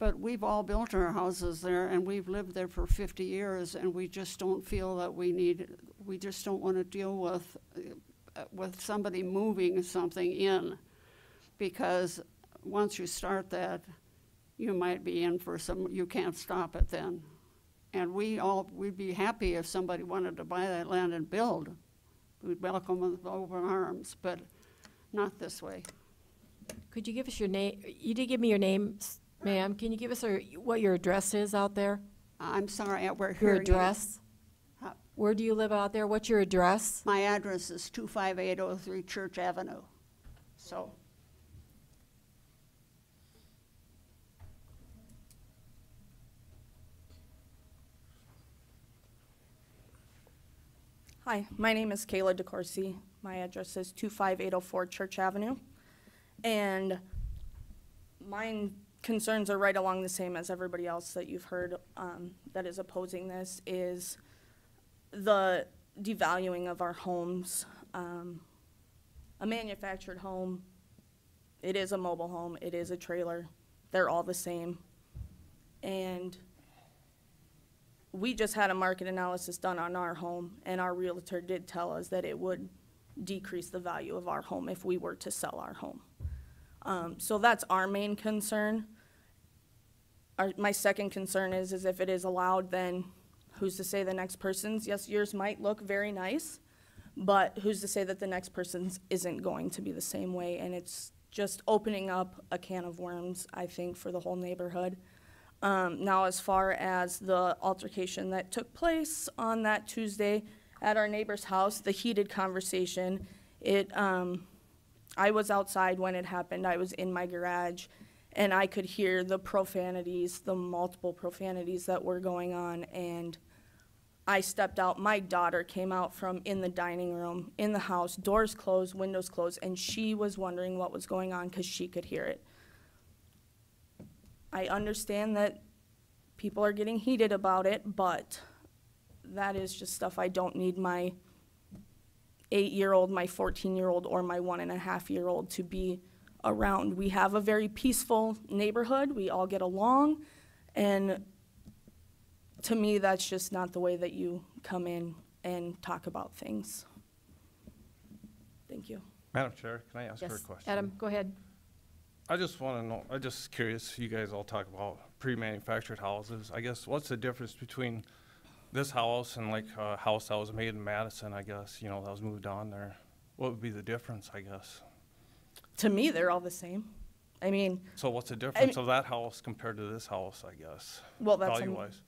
But we've all built our houses there and we've lived there for fifty years and we just don't feel that we need, we just don't wanna deal with, uh, with somebody moving something in. Because once you start that, you might be in for some, you can't stop it then. And we all, we'd be happy if somebody wanted to buy that land and build. We'd welcome them with open arms, but not this way. Could you give us your name? You did give me your name, ma'am. Can you give us our- what your address is out there? I'm sorry, I- we're Your hearing you. address? Uh, Where do you live out there? What's your address? My address is 25803 Church Avenue. So, Hi, my name is Kayla DeCoursey. My address is 25804 Church Avenue. And mine concerns are right along the same as everybody else that you've heard um, that is opposing this is the devaluing of our homes. Um, a manufactured home, it is a mobile home, it is a trailer. They're all the same. And we just had a market analysis done on our home, and our realtor did tell us that it would decrease the value of our home if we were to sell our home. Um, so that's our main concern. Our, my second concern is, is if it is allowed, then who's to say the next person's, yes, yours might look very nice, but who's to say that the next person's isn't going to be the same way? And it's just opening up a can of worms, I think, for the whole neighborhood. Um, now, as far as the altercation that took place on that Tuesday at our neighbor's house, the heated conversation, it, um, I was outside when it happened. I was in my garage, and I could hear the profanities, the multiple profanities that were going on, and I stepped out. My daughter came out from in the dining room, in the house, doors closed, windows closed, and she was wondering what was going on because she could hear it. I understand that people are getting heated about it, but that is just stuff I don't need my eight-year-old, my fourteen-year-old, or my one-and-a-half-year-old to be around. We have a very peaceful neighborhood. We all get along, and to me, that's just not the way that you come in and talk about things. Thank you. Madam Chair, can I ask her a Yes, question? Adam, go ahead. I just want to know, I'm just curious, you guys all talk about pre-manufactured houses. I guess, what's the difference between this house and like a house that was made in Madison, I guess, you know, that was moved on there? What would be the difference, I guess? To me, they're all the same. I mean, So what's the difference of that house compared to this house, I guess? Well, that's Value-wise?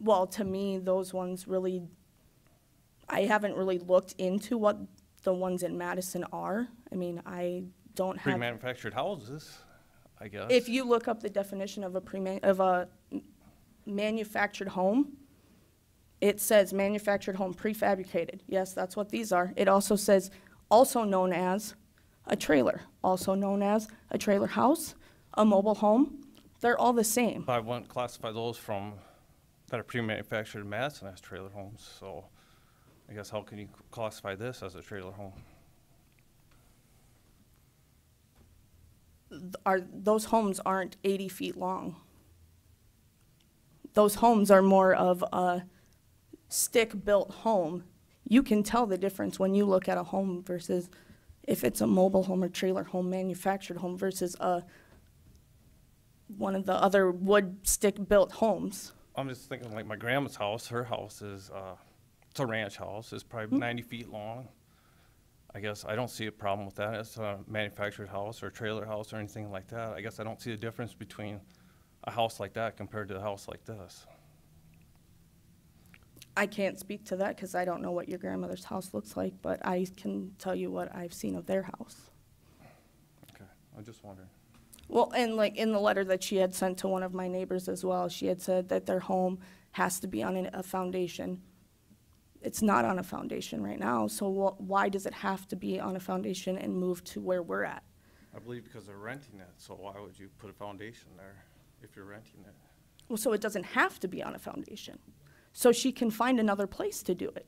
well, to me, those ones really, I haven't really looked into what the ones in Madison are. I mean, I don't have. Pre-manufactured houses, I guess. If you look up the definition of a pre of a manufactured home, it says manufactured home prefabricated. Yes, that's what these are. It also says, also known as a trailer, also known as a trailer house, a mobile home. They're all the same. I wouldn't classify those from, that are pre-manufactured in Madison as trailer homes, so I guess how can you classify this as a trailer home? Th- Are, those homes aren't 80 feet long. Those homes are more of a stick-built home. You can tell the difference when you look at a home versus if it's a mobile home or trailer home, manufactured home versus a, one of the other wood stick-built homes. I'm just thinking like my grandma's house, her house is, uh, it's a ranch house, it's probably ninety feet long. I guess I don't see a problem with that, it's a manufactured house or trailer house or anything like that. I guess I don't see a difference between a house like that compared to a house like this. I can't speak to that because I don't know what your grandmother's house looks like, but I can tell you what I've seen of their house. Okay, I'm just wondering. Well, and like in the letter that she had sent to one of my neighbors as well, she had said that their home has to be on an- a foundation. It's not on a foundation right now, so wh- why does it have to be on a foundation and move to where we're at? I believe because they're renting it, so why would you put a foundation there if you're renting it? Well, so it doesn't have to be on a foundation. So she can find another place to do it.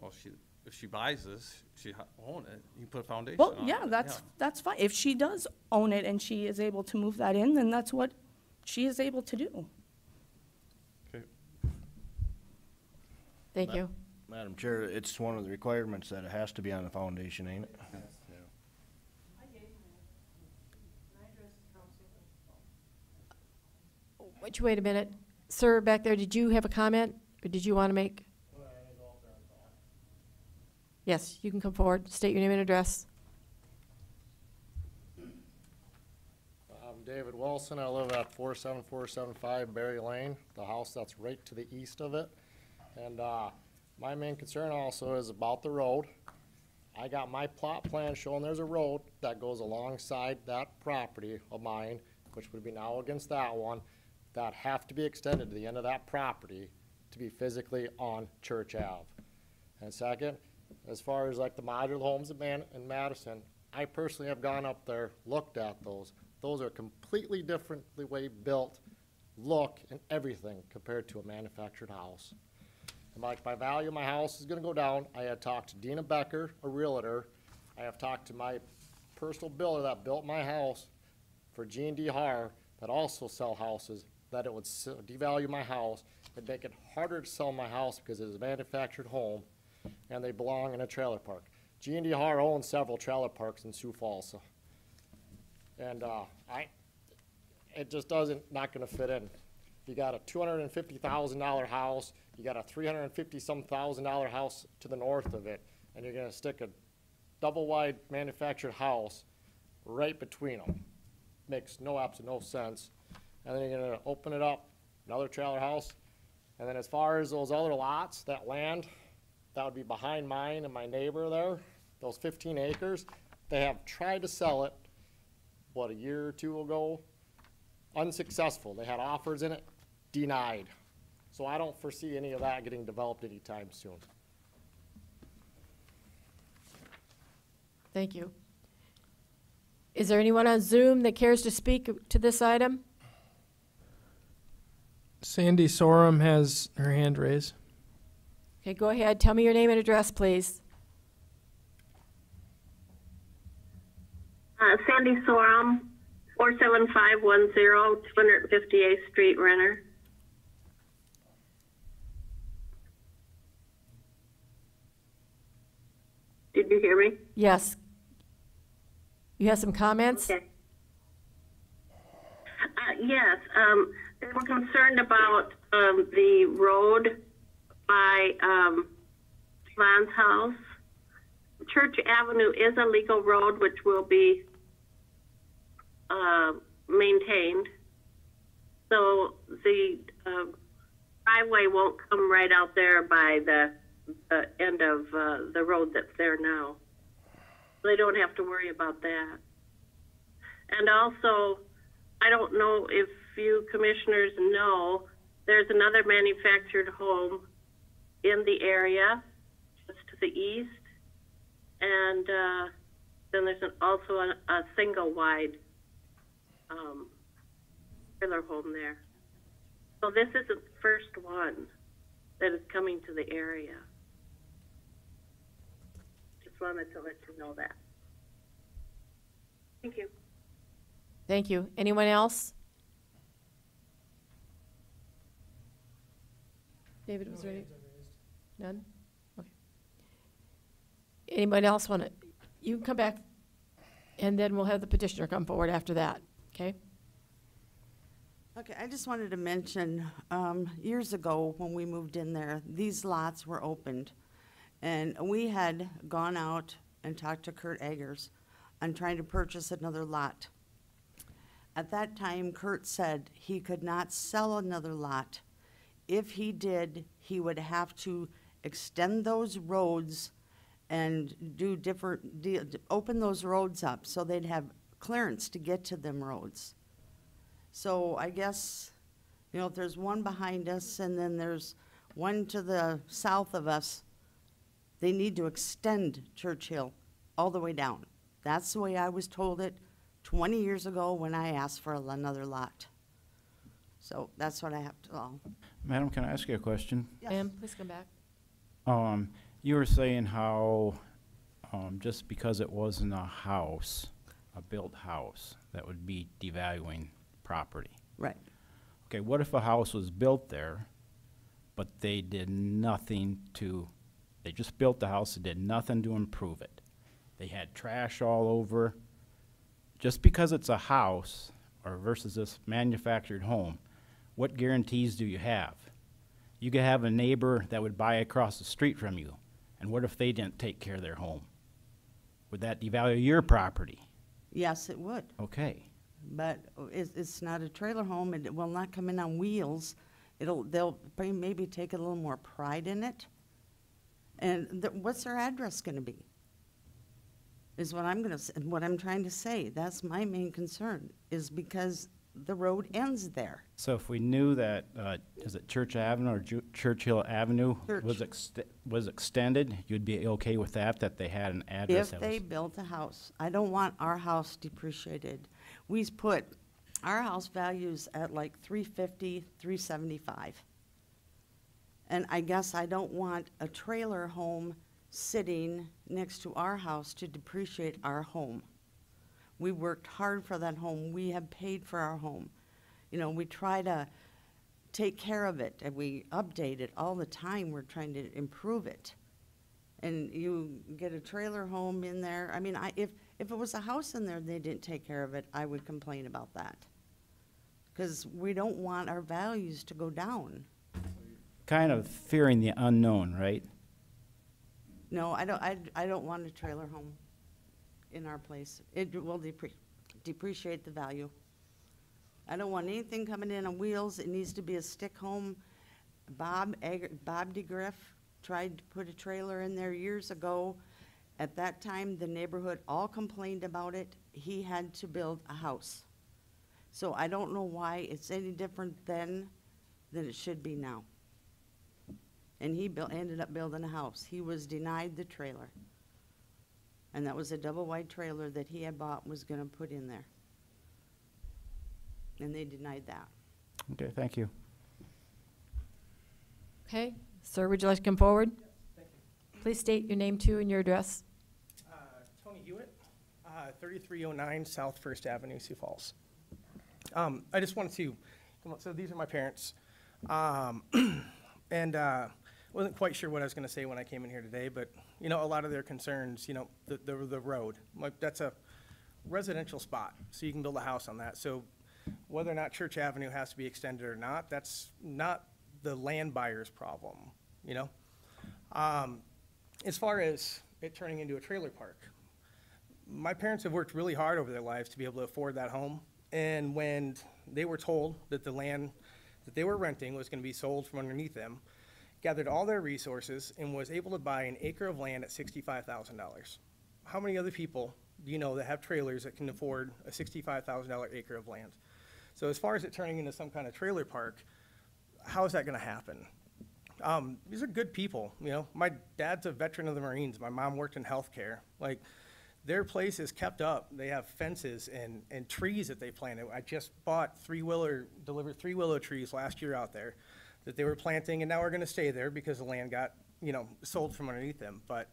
Well, she, if she buys this, she ha- own it, you can put a foundation Well, on yeah, it, that's, that's fine. If she does own it and she is able to move that in, then that's what she is able to do. Okay. Thank Ma- you. Madam Chair, it's one of the requirements that it has to be on the foundation, ain't it? Wait, you wait a minute. Sir, back there, did you have a comment, or did you want to make? Yes, you can come forward, state your name and address. I'm David Wilson. I live at 47475 Berry Lane, the house that's right to the east of it. And uh, my main concern also is about the road. I got my plot plan showing there's a road that goes alongside that property of mine, which would be now against that one, that have to be extended to the end of that property to be physically on Church Ave. And second, as far as like the modular homes in Madison, I personally have gone up there, looked at those. Those are completely different the way built, look and everything compared to a manufactured house. And like my value of my house is gonna go down. I had talked to Dina Becker, a realtor. I have talked to my personal builder that built my house for G and D Har that also sell houses, that it would devalue my house and make it harder to sell my house because it is a manufactured home and they belong in a trailer park. G and D Har owns several trailer parks in Sioux Falls. so- And, uh, I, it just doesn't, not gonna fit in. You got a two hundred and fifty thousand dollar house, you got a three hundred and fifty some thousand dollar house to the north of it, and you're gonna stick a double wide manufactured house right between them. Makes no absolute no sense. And then you're gonna open it up, another trailer house. And then as far as those other lots, that land, that would be behind mine and my neighbor there, those fifteen acres, they have tried to sell it, what, a year or two ago? Unsuccessful. They had offers in it, denied. So I don't foresee any of that getting developed anytime soon. Thank you. Is there anyone on Zoom that cares to speak to this item? Sandy Sorum has her hand raised. Okay, go ahead, tell me your name and address, please. Uh, Sandy Sorum, four seven five one zero, two hundred fifty eighth Street, Renner. Did you hear me? Yes. You have some comments? Okay. Uh, yes, um, they were concerned about, um, the road by, um, house. Church Avenue is a legal road which will be, uh, maintained. So the, uh, driveway won't come right out there by the, the end of, uh, the road that's there now. They don't have to worry about that. And also, I don't know if you commissioners know, there's another manufactured home in the area, just to the east. And, uh, then there's an, also a, a single wide, um, trailer home there. So this is the first one that is coming to the area. Just wanted to let you know that. Thank you. Thank you. Anyone else? David was ready? None? Okay. Anybody else want to, you can come back, and then we'll have the petitioner come forward after that, okay? Okay, I just wanted to mention, um, years ago, when we moved in there, these lots were opened. And we had gone out and talked to Kurt Eggers on trying to purchase another lot. At that time, Kurt said he could not sell another lot. If he did, he would have to extend those roads and do different, de- open those roads up so they'd have clearance to get to them roads. So I guess, you know, if there's one behind us and then there's one to the south of us, they need to extend Churchill all the way down. That's the way I was told it twenty years ago when I asked for another lot. So that's what I have to, oh, Madam, can I ask you a question? Ma'am, please come back. Um, you were saying how, um, just because it wasn't a house, a built house, that would be devaluing property. Right. Okay, what if a house was built there, but they did nothing to, they just built the house and did nothing to improve it? They had trash all over. Just because it's a house or versus this manufactured home, what guarantees do you have? You could have a neighbor that would buy across the street from you, and what if they didn't take care of their home? Would that devalue your property? Yes, it would. Okay. But it's, it's not a trailer home, and it will not come in on wheels. It'll, they'll maybe take a little more pride in it. And th- what's their address gonna be? Is what I'm gonna, s- what I'm trying to say. That's my main concern, is because the road ends there. So if we knew that, uh, is it Church Avenue or Ju- Churchill Avenue was Church. ext- was extended, you'd be okay with that, that they had an address If that they was? built a house, I don't want our house depreciated. We put, our house values at like 350, 375. And I guess I don't want a trailer home sitting next to our house to depreciate our home. We worked hard for that home. We have paid for our home. You know, we try to take care of it and we update it all the time. We're trying to improve it and you get a trailer home in there. I mean, I, if, if it was a house in there and they didn't take care of it, I would complain about that. Because we don't want our values to go down. Kind of fearing the unknown, right? No, I don't, I, I don't want a trailer home in our place. It will depre- depreciate the value. I don't want anything coming in on wheels. It needs to be a stick home. Bob, Ag- Bob DeGriff tried to put a trailer in there years ago. At that time, the neighborhood all complained about it. He had to build a house. So I don't know why it's any different then than it should be now. And he built, ended up building a house. He was denied the trailer. And that was a double-wide trailer that he had bought and was gonna put in there. And they denied that. Okay, thank you. Okay, sir, would you like to come forward? Please state your name too and your address. Uh, Tony Hewitt, uh, 3309 South First Avenue, Sioux Falls. Um, I just wanted to, come on, so these are my parents. Um, [clears throat] And uh, wasn't quite sure what I was going to say when I came in here today, but, you know, a lot of their concerns, you know, the, the, the road. Like, that's a residential spot, so you can build a house on that. So whether or not Church Avenue has to be extended or not, that's not the land buyer's problem, you know? Um, as far as it turning into a trailer park, my parents have worked really hard over their lives to be able to afford that home. And when they were told that the land that they were renting was going to be sold from underneath them, gathered all their resources and was able to buy an acre of land at $65,000. How many other people do you know that have trailers that can afford a $65,000 acre of land? So as far as it turning into some kind of trailer park, how is that going to happen? Um, these are good people, you know. My dad's a veteran of the Marines. My mom worked in healthcare. Like, their place is kept up. They have fences and, and trees that they planted. I just bought three willow, delivered three willow trees last year out there that they were planting, and now we're gonna stay there because the land got, you know, sold from underneath them. But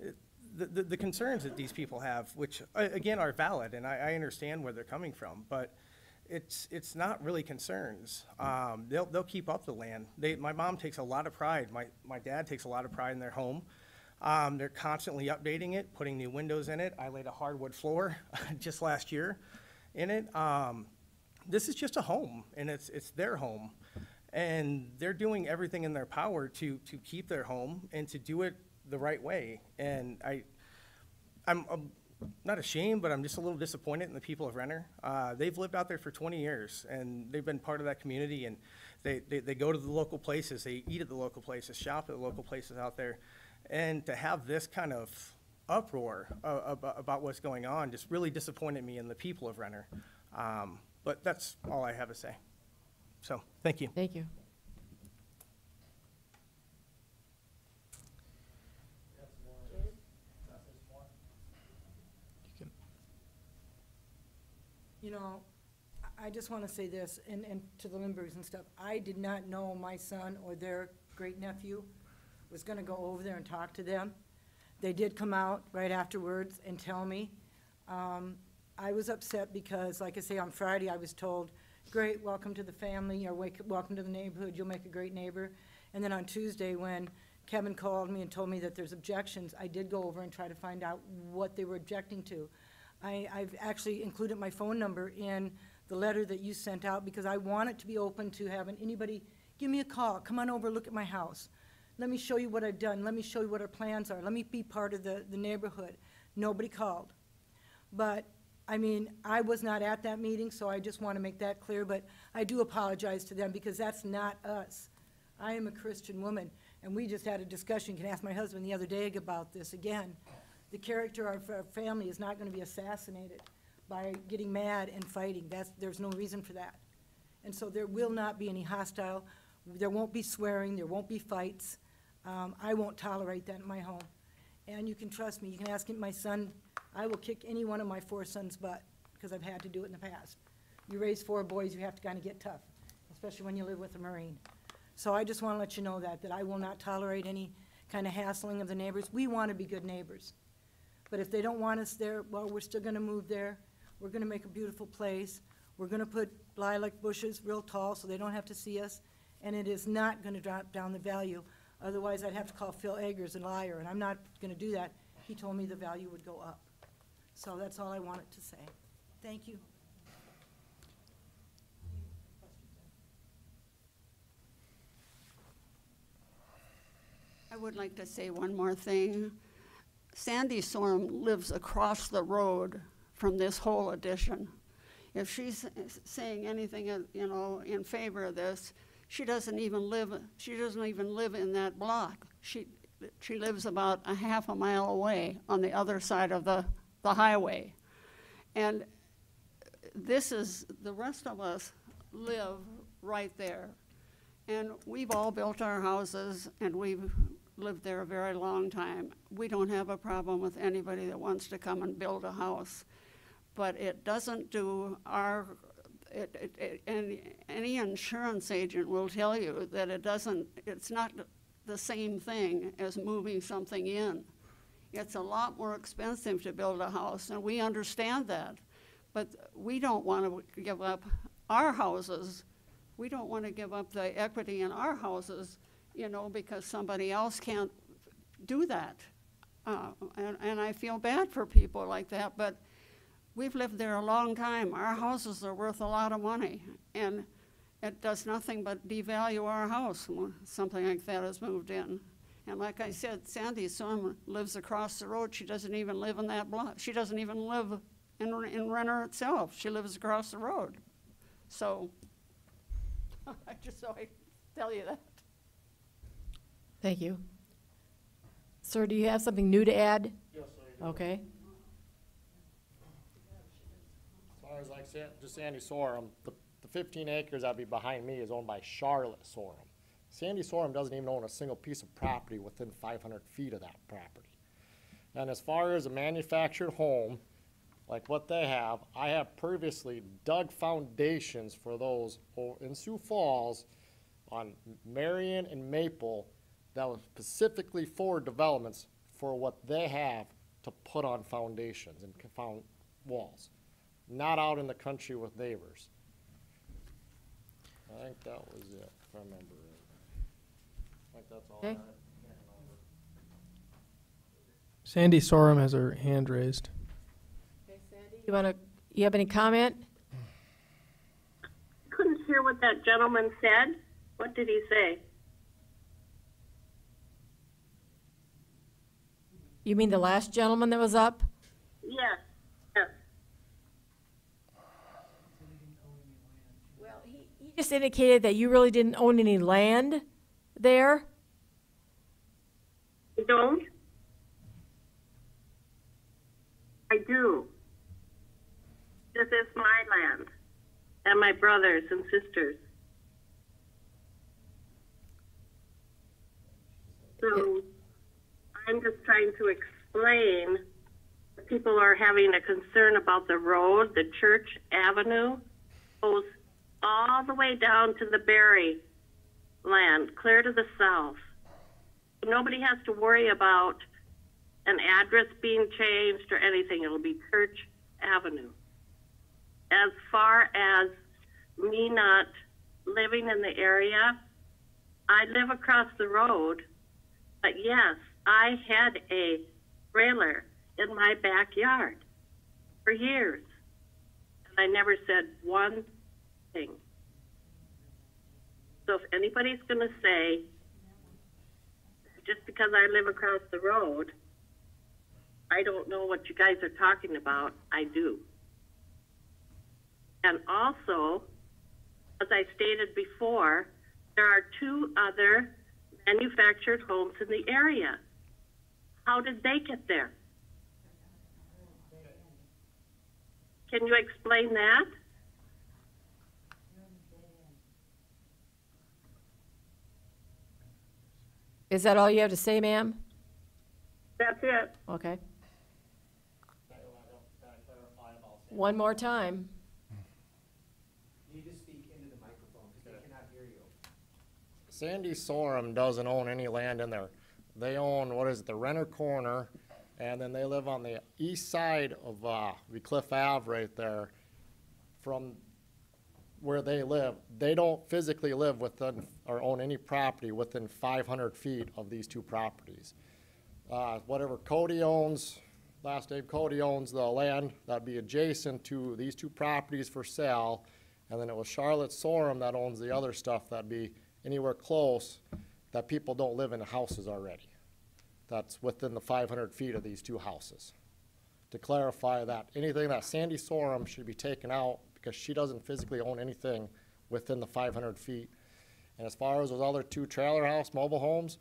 uh, the, the, the concerns that these people have, which, uh, again, are valid, and I, I understand where they're coming from, but it's, it's not really concerns. Um, they'll, they'll keep up the land. They, my mom takes a lot of pride, my, my dad takes a lot of pride in their home. Um, they're constantly updating it, putting new windows in it. I laid a hardwood floor [laughs] just last year in it. Um, this is just a home, and it's, it's their home. And they're doing everything in their power to, to keep their home and to do it the right way. And I, I'm, I'm not ashamed, but I'm just a little disappointed in the people of Renner. Uh, they've lived out there for 20 years, and they've been part of that community, and they, they, they go to the local places, they eat at the local places, shop at the local places out there. And to have this kind of uproar uh, about, what's going on just really disappointed me in the people of Renner. Um, but that's all I have to say. So, thank you. Thank you. You know, I- I just want to say this, and, and to the Lindberghs and stuff, I did not know my son or their great-nephew was going to go over there and talk to them. They did come out right afterwards and tell me. Um, I was upset because, like I say, on Friday, I was told, great, welcome to the family, or wake, welcome to the neighborhood, you'll make a great neighbor. And then on Tuesday, when Kevin called me and told me that there's objections, I did go over and try to find out what they were objecting to. I, I've actually included my phone number in the letter that you sent out, because I want it to be open to having anybody, give me a call, come on over, look at my house. Let me show you what I've done, let me show you what our plans are, let me be part of the, the neighborhood. Nobody called. But, I mean, I was not at that meeting, so I just want to make that clear, but I do apologize to them, because that's not us. I am a Christian woman, and we just had a discussion, can ask my husband the other day about this again. The character of our family is not gonna be assassinated by getting mad and fighting, that's, there's no reason for that. And so there will not be any hostile, there won't be swearing, there won't be fights. Um, I won't tolerate that in my home. And you can trust me, you can ask him, my son, I will kick any one of my four sons' butt, because I've had to do it in the past. You raise four boys, you have to kind of get tough, especially when you live with a Marine. So I just want to let you know that, that I will not tolerate any kind of hassling of the neighbors. We want to be good neighbors. But if they don't want us there, well, we're still going to move there. We're going to make a beautiful place. We're going to put lilac bushes real tall so they don't have to see us. And it is not going to drop down the value. Otherwise, I'd have to call Phil Eggers a liar, and I'm not going to do that. He told me the value would go up. So that's all I wanted to say. Thank you. I would like to say one more thing. Sandy Sorum lives across the road from this whole addition. If she's saying anything, you know, in favor of this, she doesn't even live, she doesn't even live in that block. She, she lives about a half a mile away on the other side of the, the highway. And this is, the rest of us live right there. And we've all built our houses and we've lived there a very long time. We don't have a problem with anybody that wants to come and build a house. But it doesn't do our, it, it, it, any, insurance agent will tell you that it doesn't, it's not the same thing as moving something in. It's a lot more expensive to build a house, and we understand that. But we don't want to give up our houses. We don't want to give up the equity in our houses, you know, because somebody else can't do that. Uh, and, and I feel bad for people like that, but we've lived there a long time. Our houses are worth a lot of money, and it does nothing but devalue our house when something like that is moved in. And like I said, Sandy's son lives across the road. She doesn't even live in that block. She doesn't even live in, in Renner itself. She lives across the road. So, [laughs] I just so I tell you that. Thank you. Sir, do you have something new to add? Yes, I do. Okay. Far like just Sandy Sorum, the, the fifteen acres that'd be behind me is owned by Charlotte Sorum. Sandy Sorum doesn't even own a single piece of property within five hundred feet of that property. And as far as a manufactured home, like what they have, I have previously dug foundations for those in Sioux Falls on Marion and Maple that was specifically for developments for what they have to put on foundations and found walls, not out in the country with neighbors. I think that was it, if I remember right. I think that's all I Okay. had. Sandy Sorum has her hand raised. You want to, you have any comment? Couldn't hear what that gentleman said. What did he say? You mean the last gentleman that was up? Yes, yes. Well, he, he just indicated that you really didn't own any land there. You don't? I do. This is my land and my brothers and sisters. So I'm just trying to explain people are having a concern about the road, the church avenue goes all the way down to the Berry land, clear to the south. Nobody has to worry about an address being changed or anything. It'll be Church Avenue. As far as me not living in the area, I live across the road, but yes, I had a trailer in my backyard for years. And I never said one thing. So if anybody's going to say, just because I live across the road, I don't know what you guys are talking about, I do. And also, as I stated before, there are two other manufactured homes in the area. How did they get there? Can you explain that? Is that all you have to say, ma'am? That's it. Okay. One more time. You need to speak into the microphone because they cannot hear you. Sandy Sorum doesn't own any land in there. They own, what is it, the Renner Corner, and then they live on the east side of, uh, Cliff Ave right there. From where they live, they don't physically live within, or own any property within five hundred feet of these two properties. Uh, whatever Cody owns, last name Cody owns the land that'd be adjacent to these two properties for sale. And then it was Charlotte Sorum that owns the other stuff that'd be anywhere close that people don't live in houses already. That's within the five hundred feet of these two houses. To clarify that, anything that Sandy Sorum should be taken out because she doesn't physically own anything within the five hundred feet. And as far as those other two trailer house mobile homes,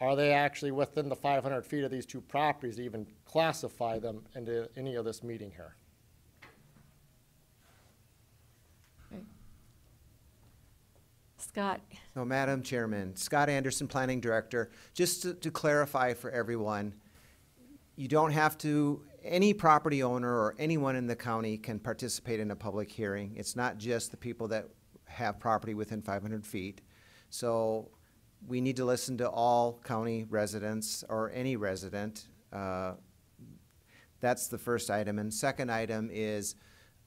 are they actually within the five hundred feet of these two properties to even classify them into any of this meeting here? Scott, So, Madam Chairman, Scott Anderson, Planning Director, just to, to clarify for everyone, you don't have to, any property owner or anyone in the county can participate in a public hearing. It's not just the people that have property within five hundred feet. So, we need to listen to all county residents or any resident. Uh, That's the first item. And second item is,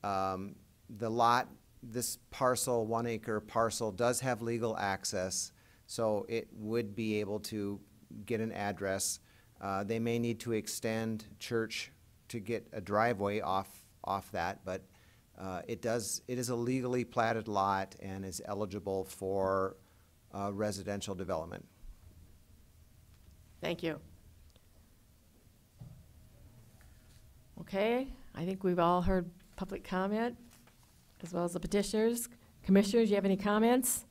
um, the lot, this parcel, one acre parcel does have legal access, so it would be able to get an address. Uh, they may need to extend church to get a driveway off, off that, but, uh, it does, it is a legally platted lot and is eligible for, uh, residential development. thank you. Okay, I think we've all heard public comment, as well as the petitioners. Commissioners, you have any comments?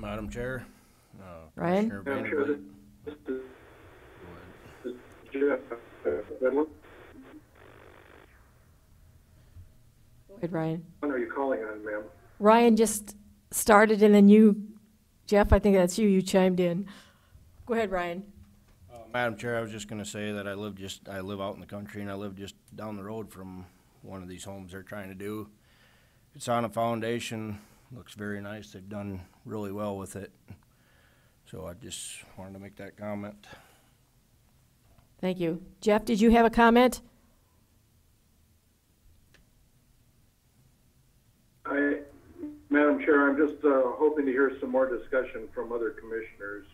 Madam Chair. uh, Ryan? Commissioner Madam Chair, Vandervliet. this is- this is Jeff uh, Bedlin. Go ahead, Ryan. When are you calling on, ma'am? Ryan just started, and then you, Jeff, I think that's you, you chimed in. Go ahead, Ryan. Madam Chair, I was just gonna say that I live just, I live out in the country and I live just down the road from one of these homes they're trying to do. It's on a foundation, looks very nice, they've done really well with it. So I just wanted to make that comment. Thank you. Jeff, did you have a comment? I, Madam Chair, I'm just uh, hoping to hear some more discussion from other commissioners.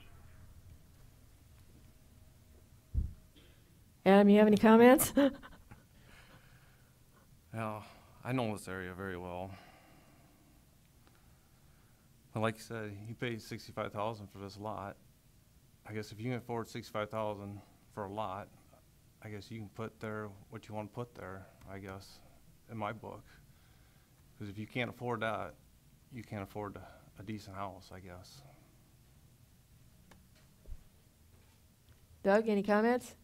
Adam, you have any comments? [laughs] Yeah, I know this area very well. And like you said, he paid sixty-five thousand for this lot. I guess if you can afford sixty-five thousand for a lot, I guess you can put there what you wanna put there, I guess, in my book. Cause if you can't afford that, you can't afford a, a decent house, I guess. Doug, any comments?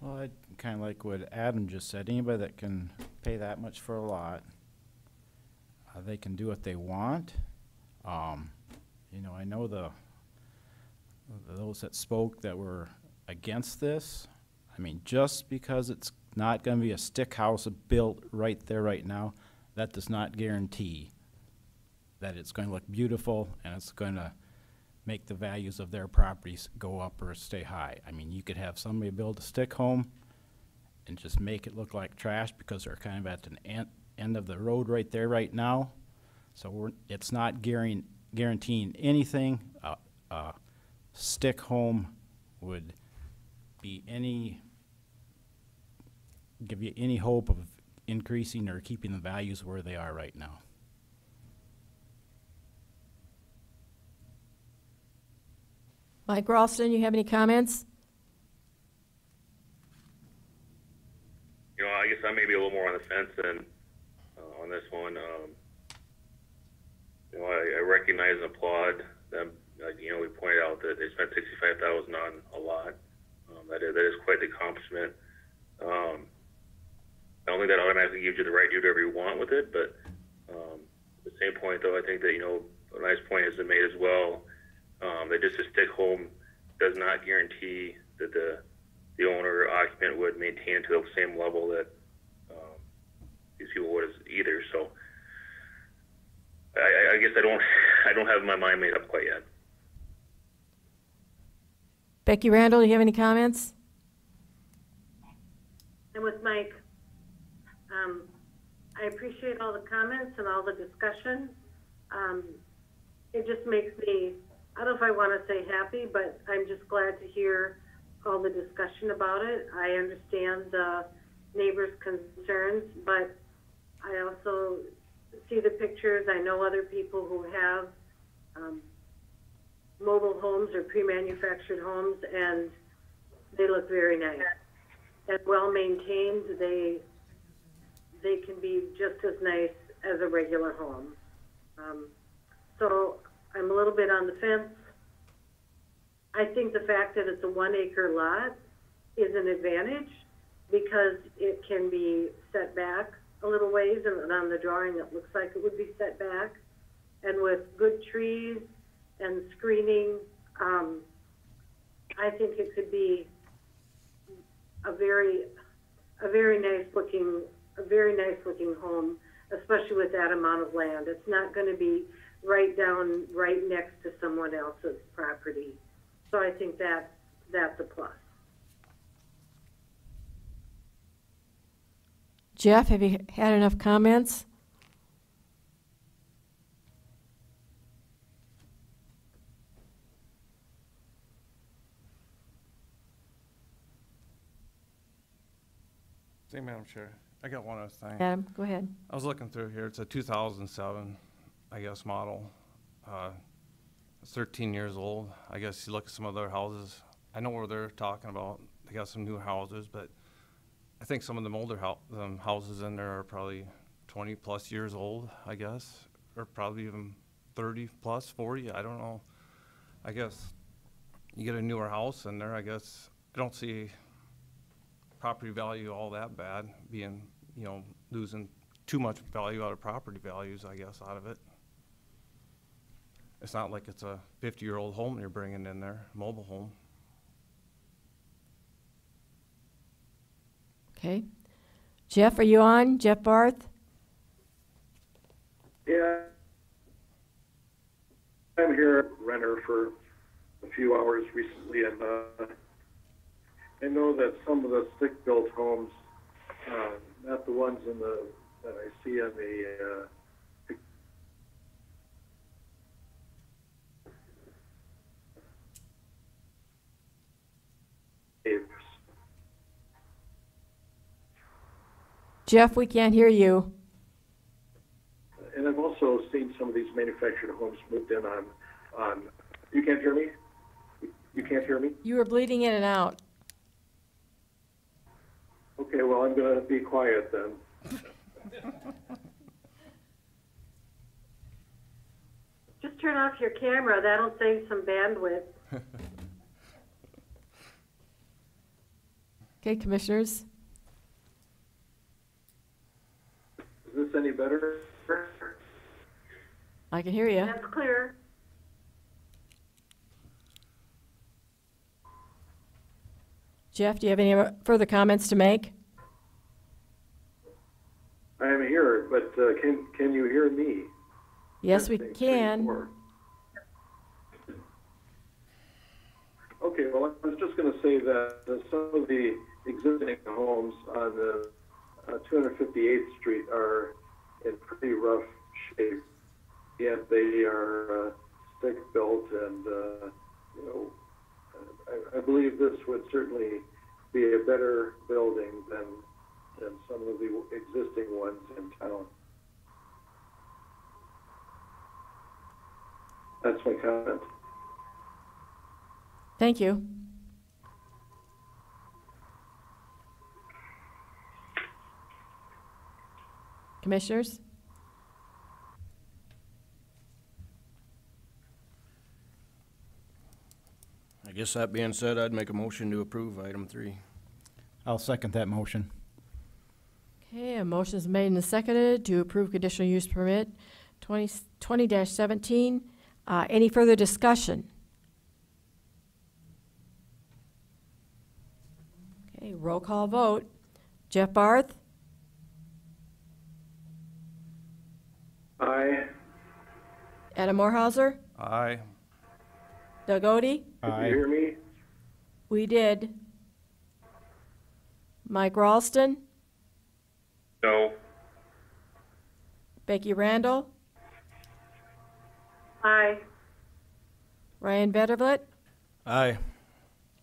Well, I kind of like what Adam just said. Anybody that can pay that much for a lot, uh, they can do what they want. Um, you know, I know the, those that spoke that were against this, I mean, just because it's not gonna be a stick house built right there right now, that does not guarantee that it's gonna look beautiful and it's gonna make the values of their properties go up or stay high. I mean, you could have somebody build a stick home and just make it look like trash because they're kind of at an end, end of the road right there right now. So we're, it's not guaranteeing, guaranteeing anything. A, a stick home would be any, give you any hope of increasing or keeping the values where they are right now. Mike Ralston, you have any comments? You know, I guess I may be a little more on the fence than uh, on this one. Um, you know, I, I recognize and applaud them. Like you know, we pointed out that they spent sixty-five thousand on a lot. Um, that is that is quite the accomplishment. Um, I don't think that automatically gives you the right to do whatever you want with it, but um, at the same point, though, I think that you know a nice point has been made as well. Um, that just a stick home does not guarantee that the the owner or occupant would maintain to the same level that um, these people would either. So I, I- I guess I don't I don't have my mind made up quite yet. Becky Randall, do you have any comments? And with Mike, um, I appreciate all the comments and all the discussion. Um, it just makes me, I don't know if I want to say happy, but I'm just glad to hear all the discussion about it. I understand the neighbors' concerns, but I also see the pictures. I know other people who have, um, mobile homes or pre-manufactured homes, and they look very nice and well maintained. They they can be just as nice as a regular home. Um, so I'm a little bit on the fence. I think the fact that it's a one acre lot is an advantage because it can be set back a little ways, and on the drawing it looks like it would be set back. And with good trees and screening, um, I think it could be a very, a very nice looking, a very nice looking home, especially with that amount of land. It's not going to be right down, right next to someone else's property. So I think that, that's a plus. Jeff, have you had enough comments? Thank you, Madam Chair, I got one other thing. Adam, go ahead. I was looking through here, it's a two thousand seven, I guess, model. Uh, It's thirteen years old. I guess you look at some of their houses, I know where they're talking about, they got some new houses, but I think some of them older hou- houses in there are probably twenty-plus years old, I guess, or probably even thirty-plus, forty, I don't know. I guess you get a newer house in there, I guess, I don't see property value all that bad, being, you know, losing too much value out of property values, I guess, out of it. It's not like it's a fifty-year-old home you're bringing in there, mobile home. Okay. Jeff, are you on? Jeff Barth? Yeah. I'm here at Renner for a few hours recently, and uh, I know that some of the stick-built homes, uh, not the ones in the that I see on the uh, pictures. Jeff, we can't hear you. And I've also seen some of these manufactured homes moved in on, on, you can't hear me? You can't hear me? You were bleeding in and out. Okay, well, I'm gonna be quiet then. [laughs] Just turn off your camera. That'll save some bandwidth. [laughs] Okay, commissioners? Is this any better? I can hear you. That's clear. Jeff, do you have any further comments to make? I am here, but uh, can, can you hear me? Yes, we can. Okay, well, I was just gonna say that uh, some of the existing homes on the uh, 258th Street are in pretty rough shape. Yet they are uh, stick-built and, uh, you know, I, I believe this would certainly be a better building than, than some of the existing ones in town. That's my comment. Thank you. Commissioners? I guess that being said, I'd make a motion to approve item three. I'll second that motion. Okay, a motion is made and seconded to approve conditional use permit twenty, twenty dash seventeen. Uh, any further discussion? Okay, roll call vote. Jeff Barth, Aye. Adam Mohrhauser, Aye. Doug Odie, Did you hear me? we did. Mike Ralston, No. Becky Randall, Aye. Ryan Vandervliet, Aye.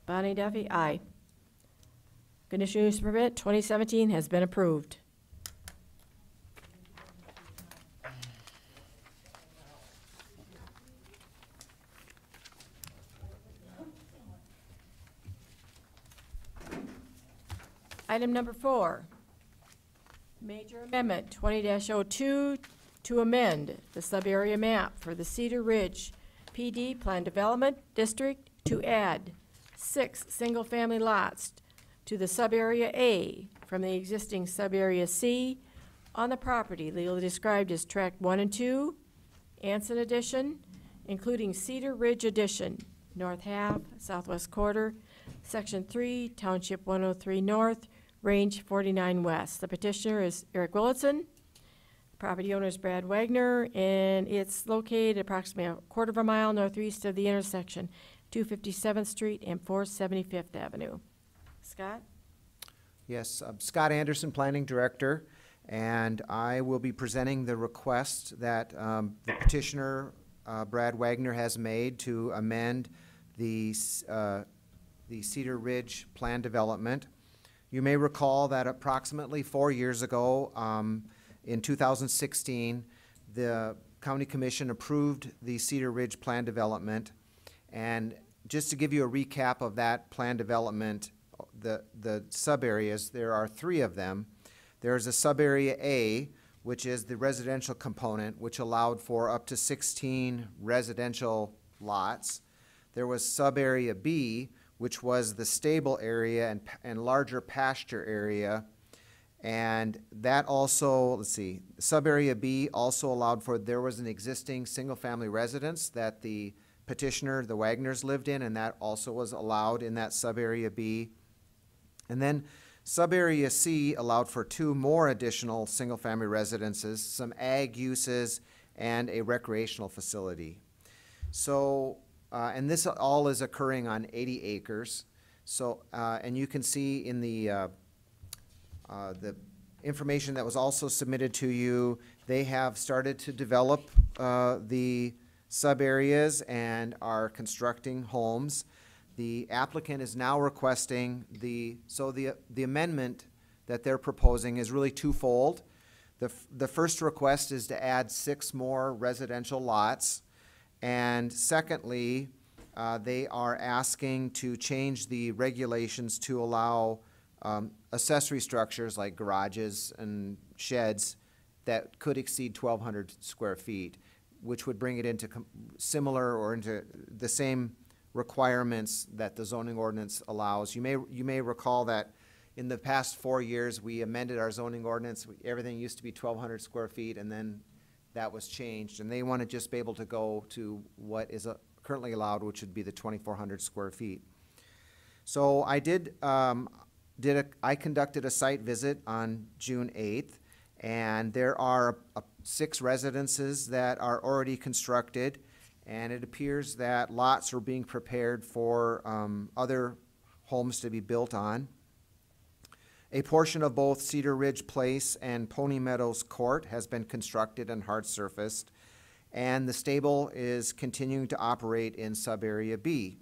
Bonnie Duffy, aye. Conditional use permit 2017 has been approved. Item number four, major amendment 20-02 to amend the sub-area map for the Cedar Ridge PD Plan Development District to add six single-family lots to the sub-area A from the existing sub-area C on the property legally described as Tract One and Two, Anson Addition, including Cedar Ridge Addition, North Half, Southwest Quarter, Section Three, Township one oh three North, Range forty-nine West. The petitioner is Eric Willitson. Property owner is Brad Wagner, and it's located approximately a quarter of a mile northeast of the intersection, two fifty-seventh Street and four seventy-fifth Avenue. Scott? Yes, I'm Scott Anderson, Planning Director, and I will be presenting the request that um, the petitioner, uh, Brad Wagner, has made to amend the uh, the Cedar Ridge Plan Development. You may recall that approximately four years ago, um, in 2016, the County Commission approved the Cedar Ridge Plan Development. And just to give you a recap of that plan development, the, the sub-areas, there are three of them. There's a sub-area A, which is the residential component, which allowed for up to sixteen residential lots. There was sub-area B, which was the stable area and, and larger pasture area. And that also, let's see, sub-area B also allowed for, there was an existing single-family residence that the petitioner, the Wagners, lived in, and that also was allowed in that sub-area B. And then sub-area C allowed for two more additional single-family residences, some ag uses, and a recreational facility. So, uh, and this all is occurring on eighty acres. So, uh, and you can see in the, uh, uh, the information that was also submitted to you, they have started to develop, uh, the sub-areas and are constructing homes. The applicant is now requesting the, so the, the amendment that they're proposing is really twofold. The, the first request is to add six more residential lots. And secondly, uh, they are asking to change the regulations to allow, um, accessory structures like garages and sheds that could exceed twelve hundred square feet, which would bring it into similar or into the same requirements that the zoning ordinance allows. You may, you may recall that in the past four years, we amended our zoning ordinance. We- Everything used to be twelve hundred square feet, and then that was changed. And they want to just be able to go to what is uh, currently allowed, which would be the twenty-four hundred square feet. So I did, um, did a, I conducted a site visit on June eighth, and there are six residences that are already constructed, and it appears that lots are being prepared for, um, other homes to be built on. A portion of both Cedar Ridge Place and Pony Meadows Court has been constructed and hard surfaced, and the stable is continuing to operate in sub-area B.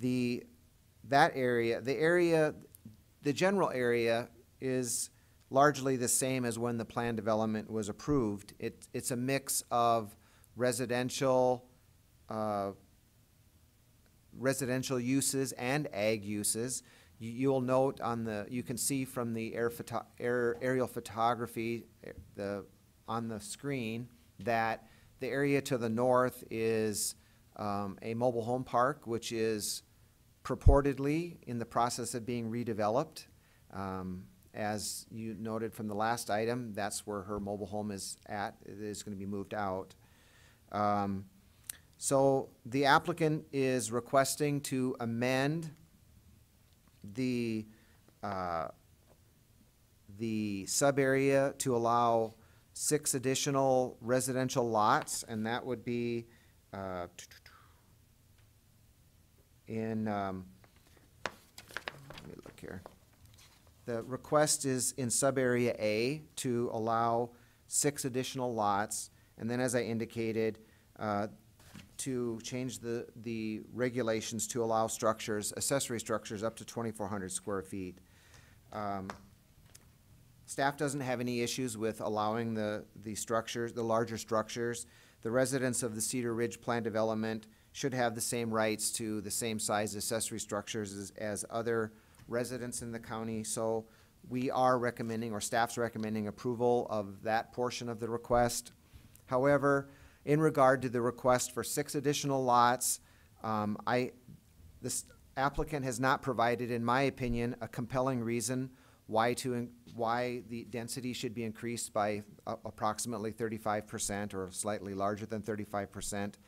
The, that area, the area, the general area is largely the same as when the plan development was approved. It, it's a mix of residential, uh, residential uses and ag uses. You, you'll note on the, you can see from the air photo, air, aerial photography, eh, the, on the screen, that the area to the north is, um, a mobile home park, which is purportedly in the process of being redeveloped. Um, as you noted from the last item, that's where her mobile home is at, it is gonna be moved out. Um, so the applicant is requesting to amend the, uh, the sub-area to allow six additional residential lots, and that would be, uh, in, um, let me look here. The request is in sub-area A to allow six additional lots, and then as I indicated, uh, to change the, the regulations to allow structures, accessory structures up to twenty-four hundred square feet. Um, Staff doesn't have any issues with allowing the, the structures, the larger structures. The residents of the Cedar Ridge Plan Development should have the same rights to the same size accessory structures as, as other residents in the county. So we are recommending, or staff's recommending approval of that portion of the request. However, in regard to the request for six additional lots, um, I, this applicant has not provided, in my opinion, a compelling reason why to, why the density should be increased by a- approximately thirty-five percent or slightly larger than thirty-five percent.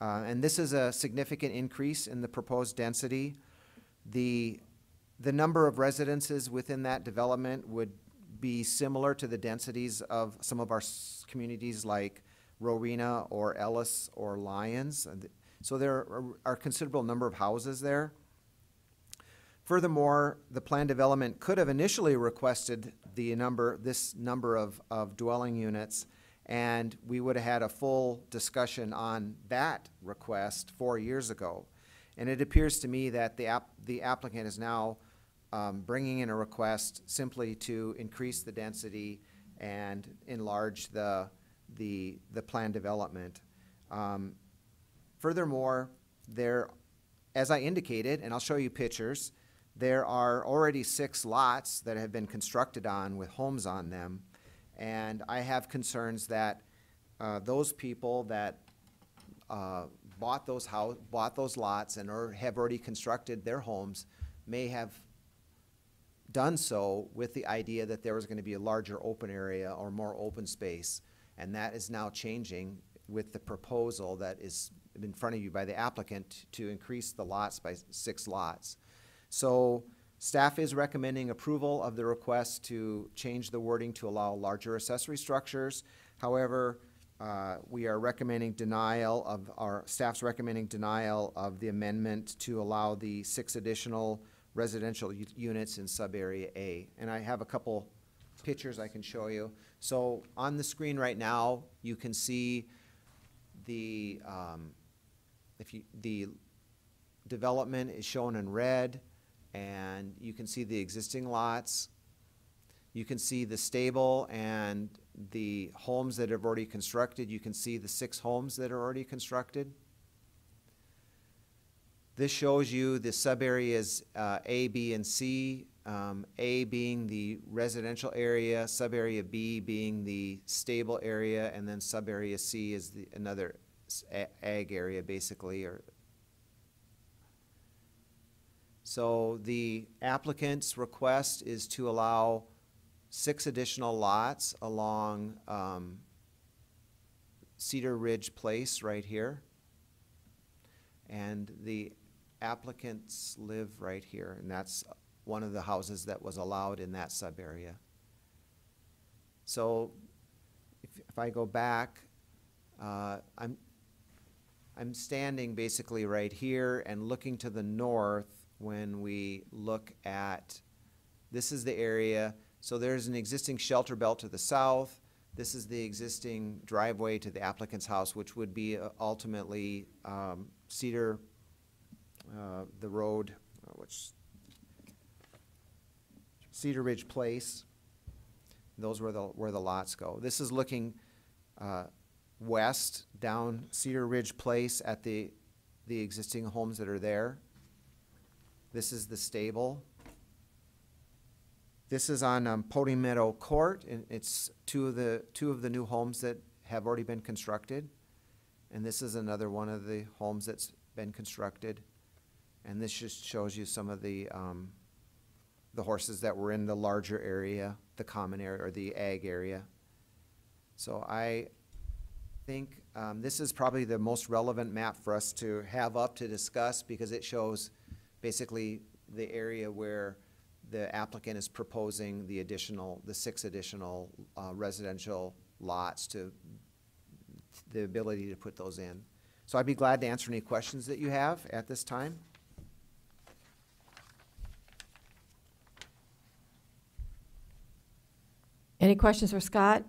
Uh, and this is a significant increase in the proposed density. The, the number of residences within that development would be similar to the densities of some of our communities like Rowena or Ellis or Lyons. So there are- a considerable number of houses there. Furthermore, the plan development could have initially requested the number, this number of, of dwelling units, and we would have had a full discussion on that request four years ago. And it appears to me that the the applicant is now, um, bringing in a request simply to increase the density and enlarge the, the, the plan development. Um, Furthermore, there, as I indicated, and I'll show you pictures, there are already six lots that have been constructed on with homes on them. And I have concerns that, uh, those people that, uh, bought those house, bought those lots and or have already constructed their homes may have done so with the idea that there was gonna be a larger open area or more open space. And that is now changing with the proposal that is in front of you by the applicant to increase the lots by six lots. So staff is recommending approval of the request to change the wording to allow larger accessory structures. However, uh, we are recommending denial of, our staff's recommending denial of the amendment to allow the six additional residential units in sub-area A. And I have a couple pictures I can show you. So on the screen right now, you can see the, um, if you, the development is shown in red, and you can see the existing lots. You can see the stable and the homes that have already constructed. You can see the six homes that are already constructed. This shows you the sub-areas, uh, A, B, and C. Um, A being the residential area, sub-area B being the stable area, and then sub-area C is the, another ag area, basically, or so the applicant's request is to allow six additional lots along um, Cedar Ridge Place right here. And the applicants live right here, and that's one of the houses that was allowed in that sub-area. So if, if I go back, uh, I'm, I'm standing basically right here and looking to the north when we look at This is the area, so there's an existing shelter belt to the south. This is the existing driveway to the applicant's house, which would be uh, ultimately, um, Cedar, uh, the road, uh, which, Cedar Ridge Place. Those were the, where the lots go. This is looking, uh, west down Cedar Ridge Place at the, the existing homes that are there. This is the stable. This is on um, Meadow Court, and it's two of the, two of the new homes that have already been constructed. And this is another one of the homes that's been constructed. And this just shows you some of the, um, the horses that were in the larger area, the common area, or the ag area. So I think, um, this is probably the most relevant map for us to have up to discuss, because it shows basically the area where the applicant is proposing the additional, the six additional, uh, residential lots to, the ability to put those in. So I'd be glad to answer any questions that you have at this time. Any questions for Scott?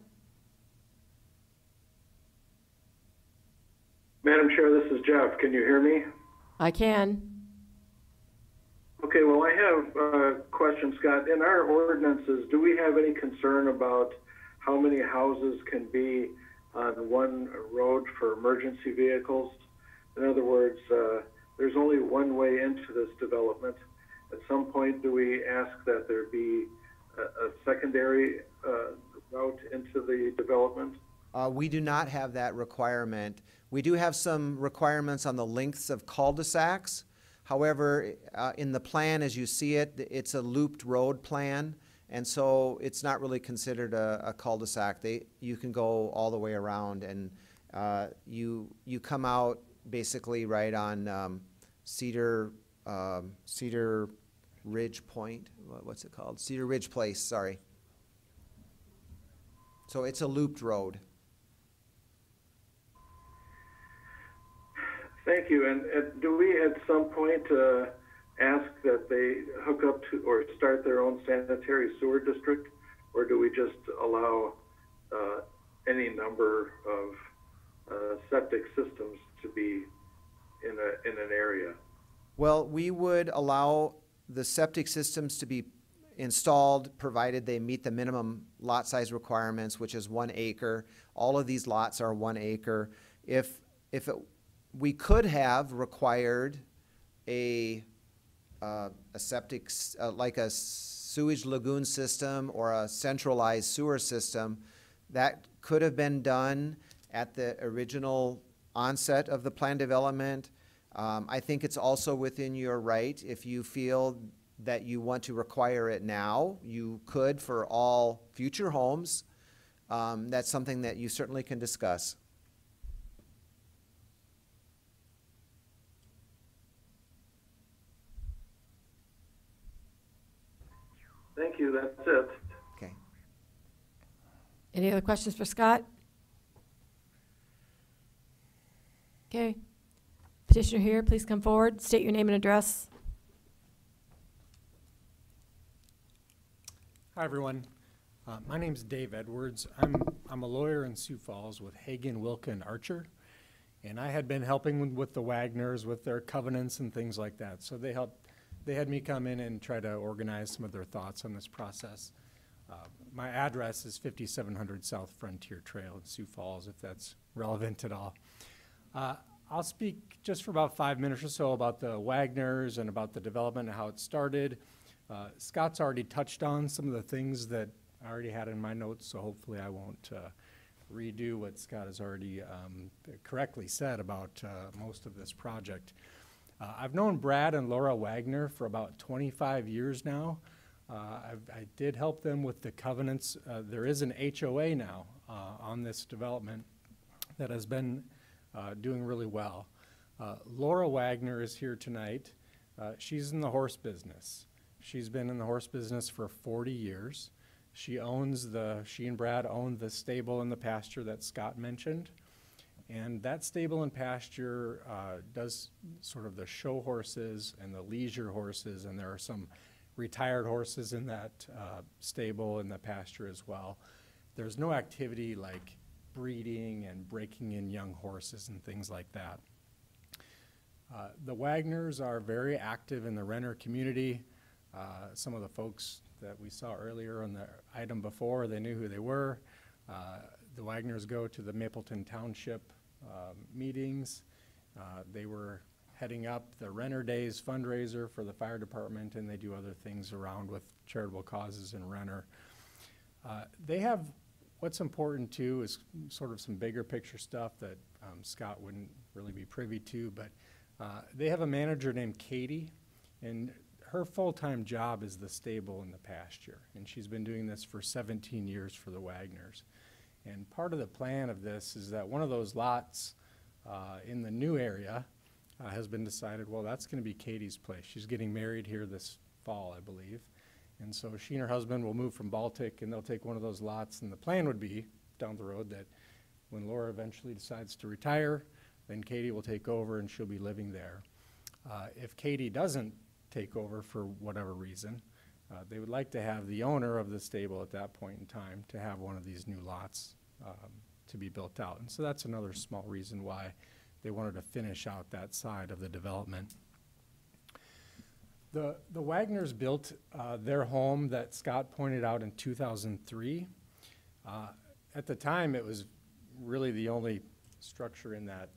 Madam Chair, this is Jeff. Can you hear me? I can. Okay, well, I have a question, Scott. In our ordinances, do we have any concern about how many houses can be on one road for emergency vehicles? In other words, uh, there's only one way into this development. At some point, do we ask that there be a, a secondary route into the development? Uh, we do not have that requirement. We do have some requirements on the lengths of cul-de-sacs. However, uh, in the plan, as you see it, it's a looped road plan, and so it's not really considered a, a cul-de-sac. They, you can go all the way around, and, uh, you, you come out basically right on, um, Cedar, um, Cedar Ridge Point, what's it called? Cedar Ridge Place, sorry. So it's a looped road. Thank you. And, and do we at some point uh, ask that they hook up to or start their own sanitary sewer district, or do we just allow uh, any number of uh, septic systems to be in a in an area? Well, we would allow the septic systems to be installed, provided they meet the minimum lot size requirements, which is one acre. All of these lots are one acre. If, if it, we could have required a, uh, a septic, uh, like a sewage lagoon system or a centralized sewer system, that could have been done at the original onset of the plan development. Um, I think it's also within your right, if you feel that you want to require it now, you could for all future homes. Um, that's something that you certainly can discuss. Thank you. That's it. Okay. Any other questions for Scott? Okay. Petitioner here, please come forward, state your name and address. Hi, everyone. Uh, my is Dave Edwards. I'm, I'm a lawyer in Sioux Falls with Hagen, Wilka, Archer. And I had been helping with- with the Wagners with their covenants and things like that. So they helped, they had me come in and try to organize some of their thoughts on this process. Uh, My address is 5700 South Frontier Trail in Sioux Falls, if that's relevant at all. Uh, I'll speak just for about five minutes or so about the Wagners and about the development and how it started. Uh, Scott's already touched on some of the things that I already had in my notes, so hopefully I won't uh, redo what Scott has already um, correctly said about uh, most of this project. Uh, I've known Brad and Laura Wagner for about 25 years now. Uh, I did help them with the covenants. Uh, there is an HOA now on this development that has been doing really well. Laura Wagner is here tonight. She's in the horse business. She's been in the horse business for 40 years. She owns the, she and Brad own the stable and the pasture that Scott mentioned. And that stable and pasture uh, does sort of the show horses and the leisure horses, and there are some retired horses in that uh, stable and the pasture as well. There's no activity like breeding and breaking in young horses and things like that. Uh, The Wagners are very active in the Renner community. Uh, Some of the folks that we saw earlier on the item before, they knew who they were. Uh, The Wagners go to the Mapleton Township um, meetings. Uh, They were heading up the Renner Days fundraiser for the fire department, and they do other things around with charitable causes in Renner. Uh, They have, what's important too is sort of some bigger picture stuff that um, Scott wouldn't really be privy to, but uh, they have a manager named Katie, and her full-time job is the stable and the pasture, and she's been doing this for 17 years for the Wagners. And part of the plan of this is that one of those lots uh, in the new area uh, has been decided, well, that's going to be Katie's place. She's getting married here this fall, I believe. And so she and her husband will move from Baltic, and they'll take one of those lots. And the plan would be down the road that when Laura eventually decides to retire, then Katie will take over and she'll be living there. Uh, if Katie doesn't take over for whatever reason, uh, they would like to have the owner of the stable at that point in time to have one of these new lots um, to be built out. And so that's another small reason why they wanted to finish out that side of the development. The, the Wagners built uh, their home that Scott pointed out in 2003. Uh, At the time, it was really the only structure in that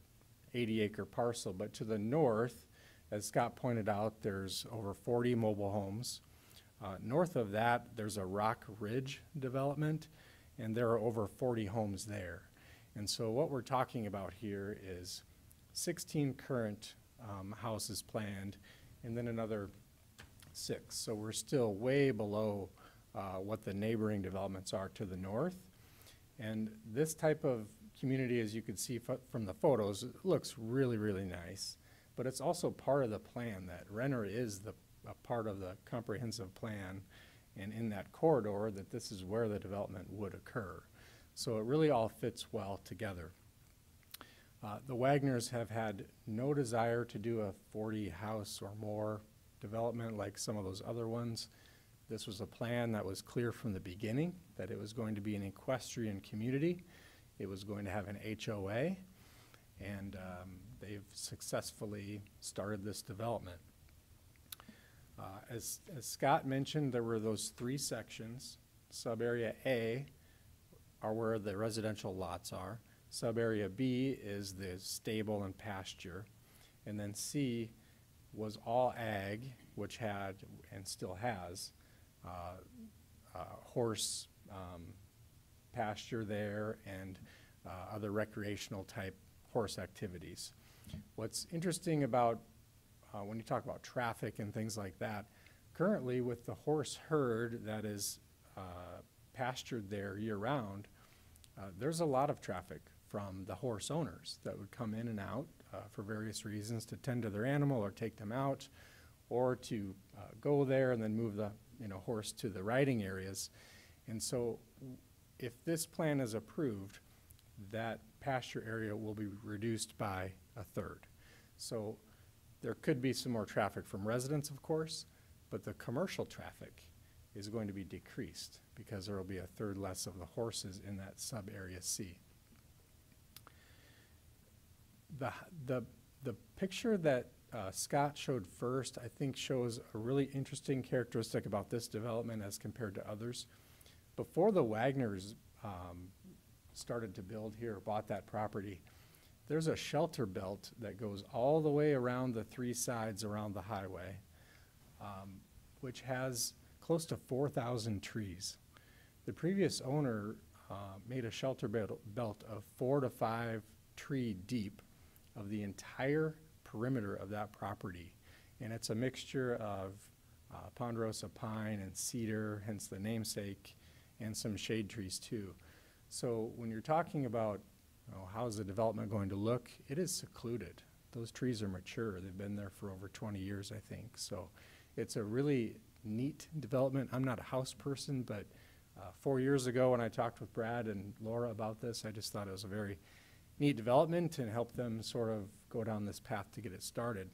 80-acre parcel, but to the north, as Scott pointed out, there's over 40 mobile homes. Uh, North of that, there's a Rock Ridge development, and there are over 40 homes there. And so what we're talking about here is 16 current um, houses planned, and then another six. So we're still way below uh, what the neighboring developments are to the north. And this type of community, as you can see from the photos, looks really, really nice. But it's also part of the plan that Renner is the, a part of the comprehensive plan and in that corridor that this is where the development would occur. So it really all fits well together. Uh, The Wagners have had no desire to do a 40-house or more development like some of those other ones. This was a plan that was clear from the beginning, that it was going to be an equestrian community. It was going to have an HOA, and um, they've successfully started this development. Uh, As, as Scott mentioned, there were those three sections. Sub-area A are where the residential lots are. Sub-area B is the stable and pasture. And then C was all ag, which had, and still has, uh, uh, horse um, pasture there and uh, other recreational type horse activities. What's interesting about, uh, when you talk about traffic and things like that, currently with the horse herd that is uh, pastured there year-round, uh, there's a lot of traffic from the horse owners that would come in and out uh, for various reasons to tend to their animal or take them out or to uh, go there and then move the you know horse to the riding areas. And so if this plan is approved, that pasture area will be reduced by a third. So there could be some more traffic from residents, of course, but the commercial traffic is going to be decreased because there will be a third less of the horses in that sub-area C. The, the, the picture that uh, Scott showed first, I think shows a really interesting characteristic about this development as compared to others. Before the Wagners um, started to build here, bought that property, there's a shelter belt that goes all the way around the three sides around the highway, um, which has close to 4,000 trees. The previous owner uh, made a shelter belt, of four to five tree deep of the entire perimeter of that property. And it's a mixture of uh, ponderosa pine and cedar, hence the namesake, and some shade trees too. So when you're talking about know, how's the development going to look, it is secluded. Those trees are mature. They've been there for over 20 years, I think. So it's a really neat development. I'm not a house person, but uh, four years ago when I talked with Brad and Laura about this, I just thought it was a very neat development and help them sort of go down this path to get it started.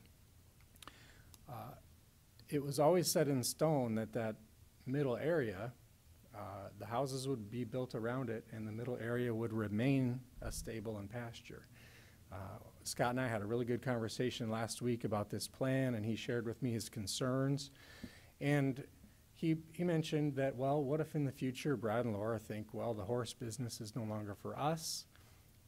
Uh, it was always set in stone that that middle area, uh, the houses would be built around it and the middle area would remain a stable and pasture. Uh, Scott and I had a really good conversation last week about this plan and he shared with me his concerns. And he, he mentioned that, well, what if in the future Brad and Laura think, well, the horse business is no longer for us?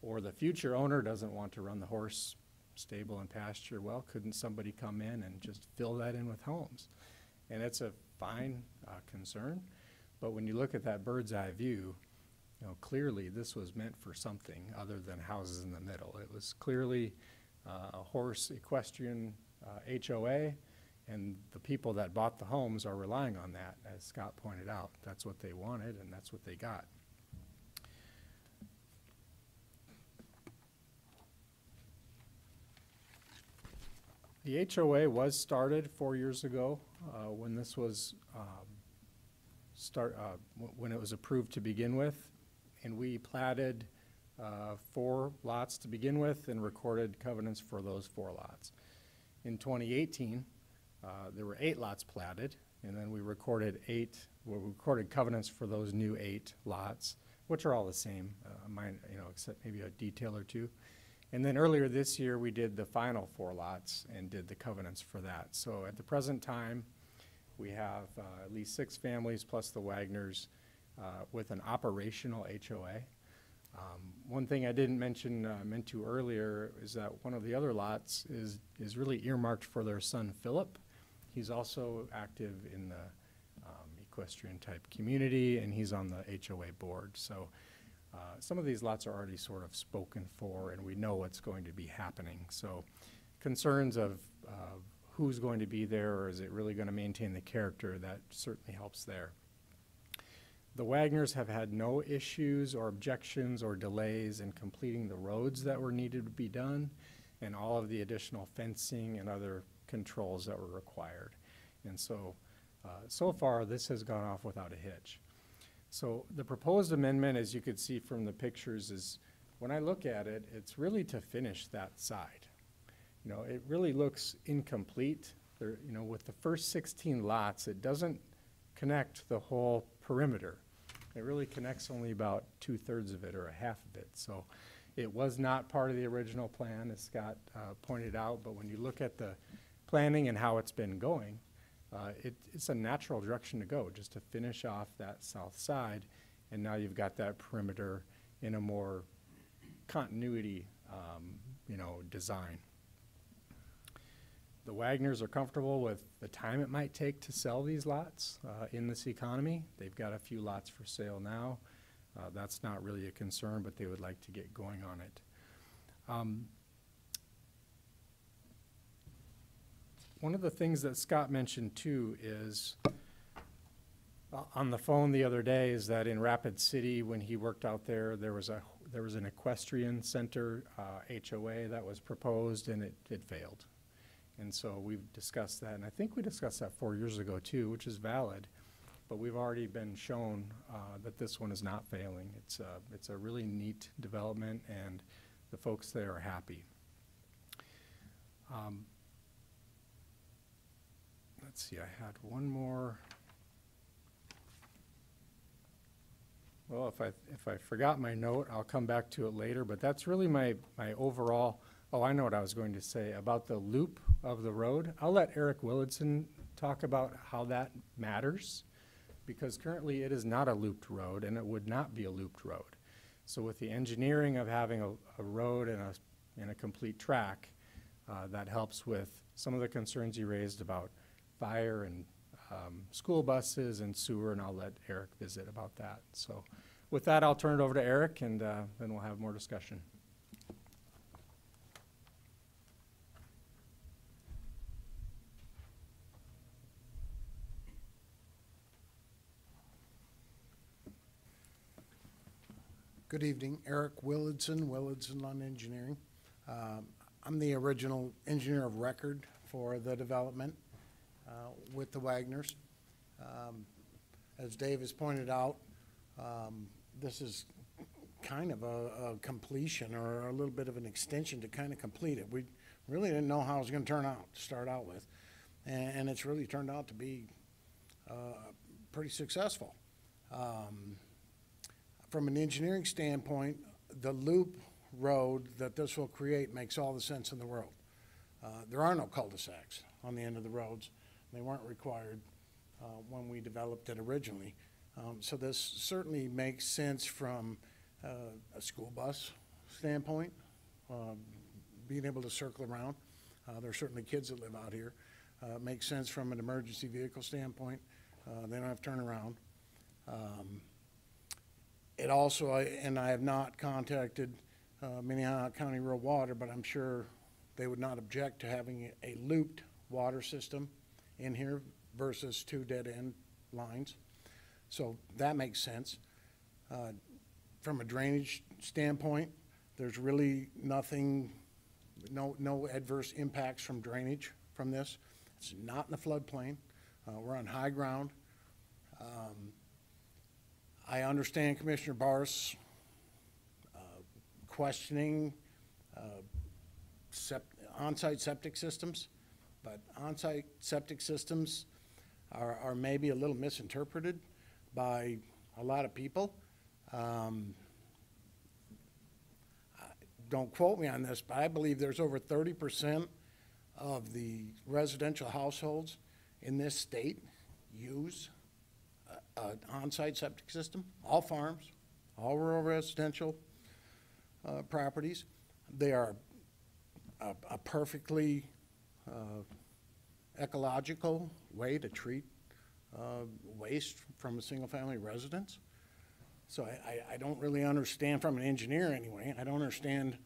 Or the future owner doesn't want to run the horse stable and pasture? Well, couldn't somebody come in and just fill that in with homes? And it's a fine uh, concern, but when you look at that bird's eye view, you know, clearly this was meant for something other than houses in the middle. It was clearly uh, a horse equestrian uh, HOA, and the people that bought the homes are relying on that, as Scott pointed out. That's what they wanted, and that's what they got. The HOA was started four years ago, uh, when this was, um, start, uh, when it was approved to begin with. And we platted, uh, four lots to begin with and recorded covenants for those four lots. In twenty eighteen, uh, there were eight lots platted, and then we recorded eight, we recorded covenants for those new eight lots, which are all the same, uh, mine, you know, except maybe a detail or two. And then earlier this year, we did the final four lots and did the covenants for that. So at the present time, we have uh, at least six families plus the Wagners uh, with an operational HOA. Um, One thing I didn't mention, uh, meant to earlier, is that one of the other lots is, is really earmarked for their son Philip. He's also active in the um, equestrian type community and he's on the HOA board. So uh, Some of these lots are already sort of spoken for, and we know what's going to be happening. So concerns of uh, who's going to be there, or is it really going to maintain the character, that certainly helps there. The Wagners have had no issues or objections or delays in completing the roads that were needed to be done, and all of the additional fencing and other controls that were required. And so, uh, so far, this has gone off without a hitch. So the proposed amendment, as you could see from the pictures, is, when I look at it, it's really to finish that side. You know, it really looks incomplete. There, you know, with the first sixteen lots, it doesn't connect the whole perimeter. It really connects only about two-thirds of it or a half of it. So it was not part of the original plan, as Scott uh, pointed out, but when you look at the planning and how it's been going, uh, it, it's a natural direction to go, just to finish off that south side. And now you've got that perimeter in a more continuity, um, you know, design. The Wagners are comfortable with the time it might take to sell these lots uh, in this economy. They've got a few lots for sale now. Uh, That's not really a concern, but they would like to get going on it. Um, One of the things that Scott mentioned too is, uh, on the phone the other day, is that in Rapid City, when he worked out there, there was a, there was an equestrian center, uh, HOA that was proposed and it, it failed. And so we've discussed that, and I think we discussed that four years ago too, which is valid. But we've already been shown, uh, that this one is not failing. It's a, it's a really neat development and the folks there are happy. Um, let's see, I had one more. Well, if I, if I forgot my note, I'll come back to it later, but that's really my, my overall, oh, I know what I was going to say about the loop of the road. I'll let Eric Willardson talk about how that matters, because currently it is not a looped road and it would not be a looped road. So with the engineering of having a, a road and a, and a complete track, uh, that helps with some of the concerns you raised about fire and um, school buses and sewer, and I'll let Eric visit about that. So with that, I'll turn it over to Eric, and uh, then we'll have more discussion. Good evening, Eric Willardson, Willardson Lawn Engineering. Um, I'm the original engineer of record for the development uh, with the Wagners. Um, As Dave has pointed out, um, this is kind of a, a completion or a little bit of an extension to kind of complete it. We really didn't know how it was gonna turn out, to start out with. and, and it's really turned out to be uh, pretty successful. Um, From an engineering standpoint, the loop road that this will create makes all the sense in the world. Uh, There are no cul-de-sacs on the end of the roads. They weren't required uh, when we developed it originally. Um, So this certainly makes sense from uh, a school bus standpoint, um, being able to circle around. Uh, There are certainly kids that live out here. Uh, Makes sense from an emergency vehicle standpoint. Uh, They don't have to turn around. Um, It also, I- and I have not contacted uh, Minnehaha County Rural Water, but I'm sure they would not object to having a looped water system in here versus two dead-end lines. So that makes sense. Uh, From a drainage standpoint, there's really nothing, no, no adverse impacts from drainage from this. It's not in the floodplain. Uh, We're on high ground. Um, I understand Commissioner Barth's uh, questioning uh, sep- on-site septic systems, but on-site septic systems are, are maybe a little misinterpreted by a lot of people. Um, Don't quote me on this, but I believe there's over thirty percent of the residential households in this state use a- a on-site septic system, all farms, all rural residential uh, properties. They are a, a perfectly uh, ecological way to treat uh, waste from a single-family residence. So I, I, I don't really understand, from an engineer anyway, I don't understand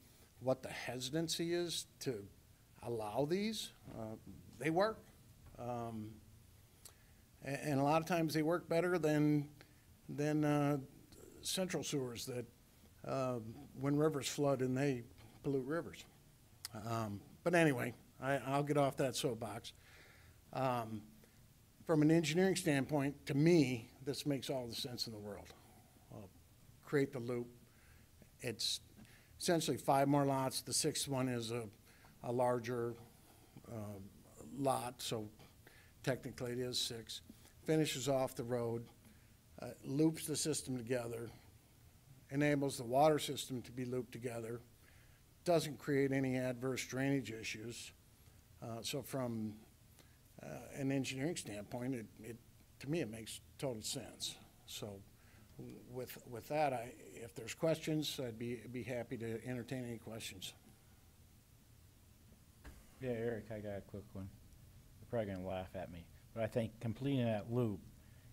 what the hesitancy is to allow these. Uh, They work. Um, And a lot of times they work better than, than uh, central sewers that, uh, when rivers flood and they pollute rivers. Um, But anyway, I, I'll get off that soapbox. Um, From an engineering standpoint, to me, this makes all the sense in the world. Uh, Create the loop. It's essentially five more lots. The sixth one is a, a larger uh, lot, so technically it is six. Finishes off the road, uh, loops the system together, enables the water system to be looped together, doesn't create any adverse drainage issues. Uh, So from uh, an engineering standpoint, it, it, to me, it makes total sense. So with, with that, I, if there's questions, I'd be, be happy to entertain any questions. Yeah, Eric, I got a quick one. You're probably gonna laugh at me, but I think completing that loop,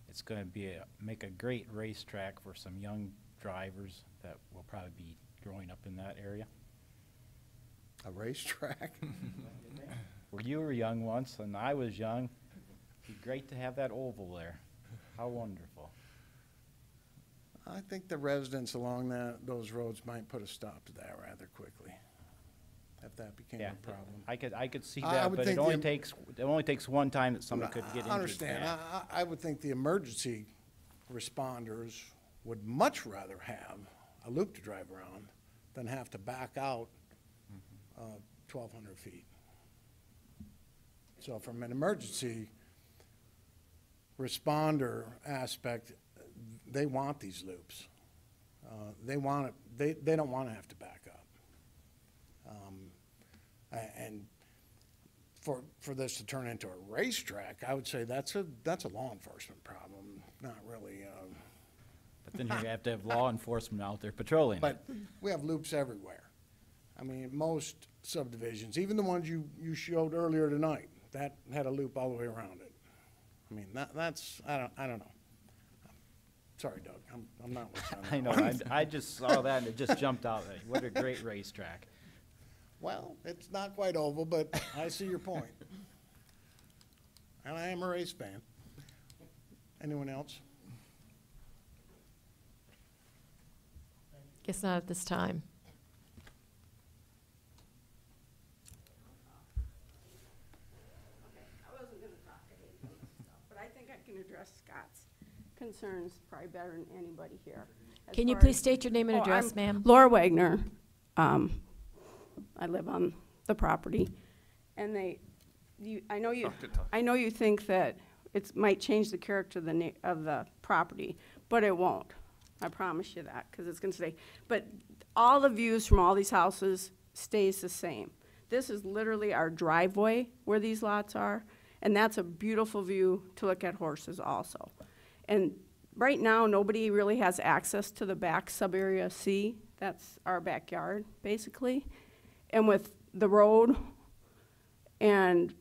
it's gonna be a, make a great racetrack for some young drivers that will probably be growing up in that area. A racetrack? [laughs] Well, you were young once, and I was young. It'd Be great to have that oval there. How wonderful. I think the residents along that, those roads might put a stop to that rather quickly, if that became Yeah, a problem. I could, I could see I- I that, would but it think the only im- takes, it only takes one time that somebody could get I injured understand. bad. I, I I would think the emergency responders would much rather have a loop to drive around than have to back out uh, twelve hundred feet. So from an emergency responder aspect, they want these loops. Uh, They want it, they, they don't want to have to back up. A- And for, for this to turn into a racetrack, I would say that's a, that's a law enforcement problem, not really, um, But then you have to have law enforcement out there patrolling it. but we have loops everywhere. I mean, most subdivisions, even the ones you, you showed earlier tonight, that had a loop all the way around it. I mean, that, that's, I don't, I don't know. Sorry, Doug, I'm, I'm not with you on that [laughs] I know, one. I, I just saw that and it just jumped out at me. What a great racetrack. Well, it's not quite oval, but I see your point. [laughs] And I am a race fan. Anyone else? Guess not at this time. I wasn't gonna talk anything, but I think I can address Scott's concerns probably better than anybody here. as Can you far please state your name and Oh, address, I'm ma'am? Laura Wagner. Um, I live on the property. And they, you, I know you, to. I know you think that it might change the character of the of the property, but it won't. I promise you that, because it's gonna stay. But all the views from all these houses stays the same. This is literally our driveway where these lots are, and that's a beautiful view to look at horses also. And right now, nobody really has access to the back sub-area C. That's our backyard, basically. And with the road and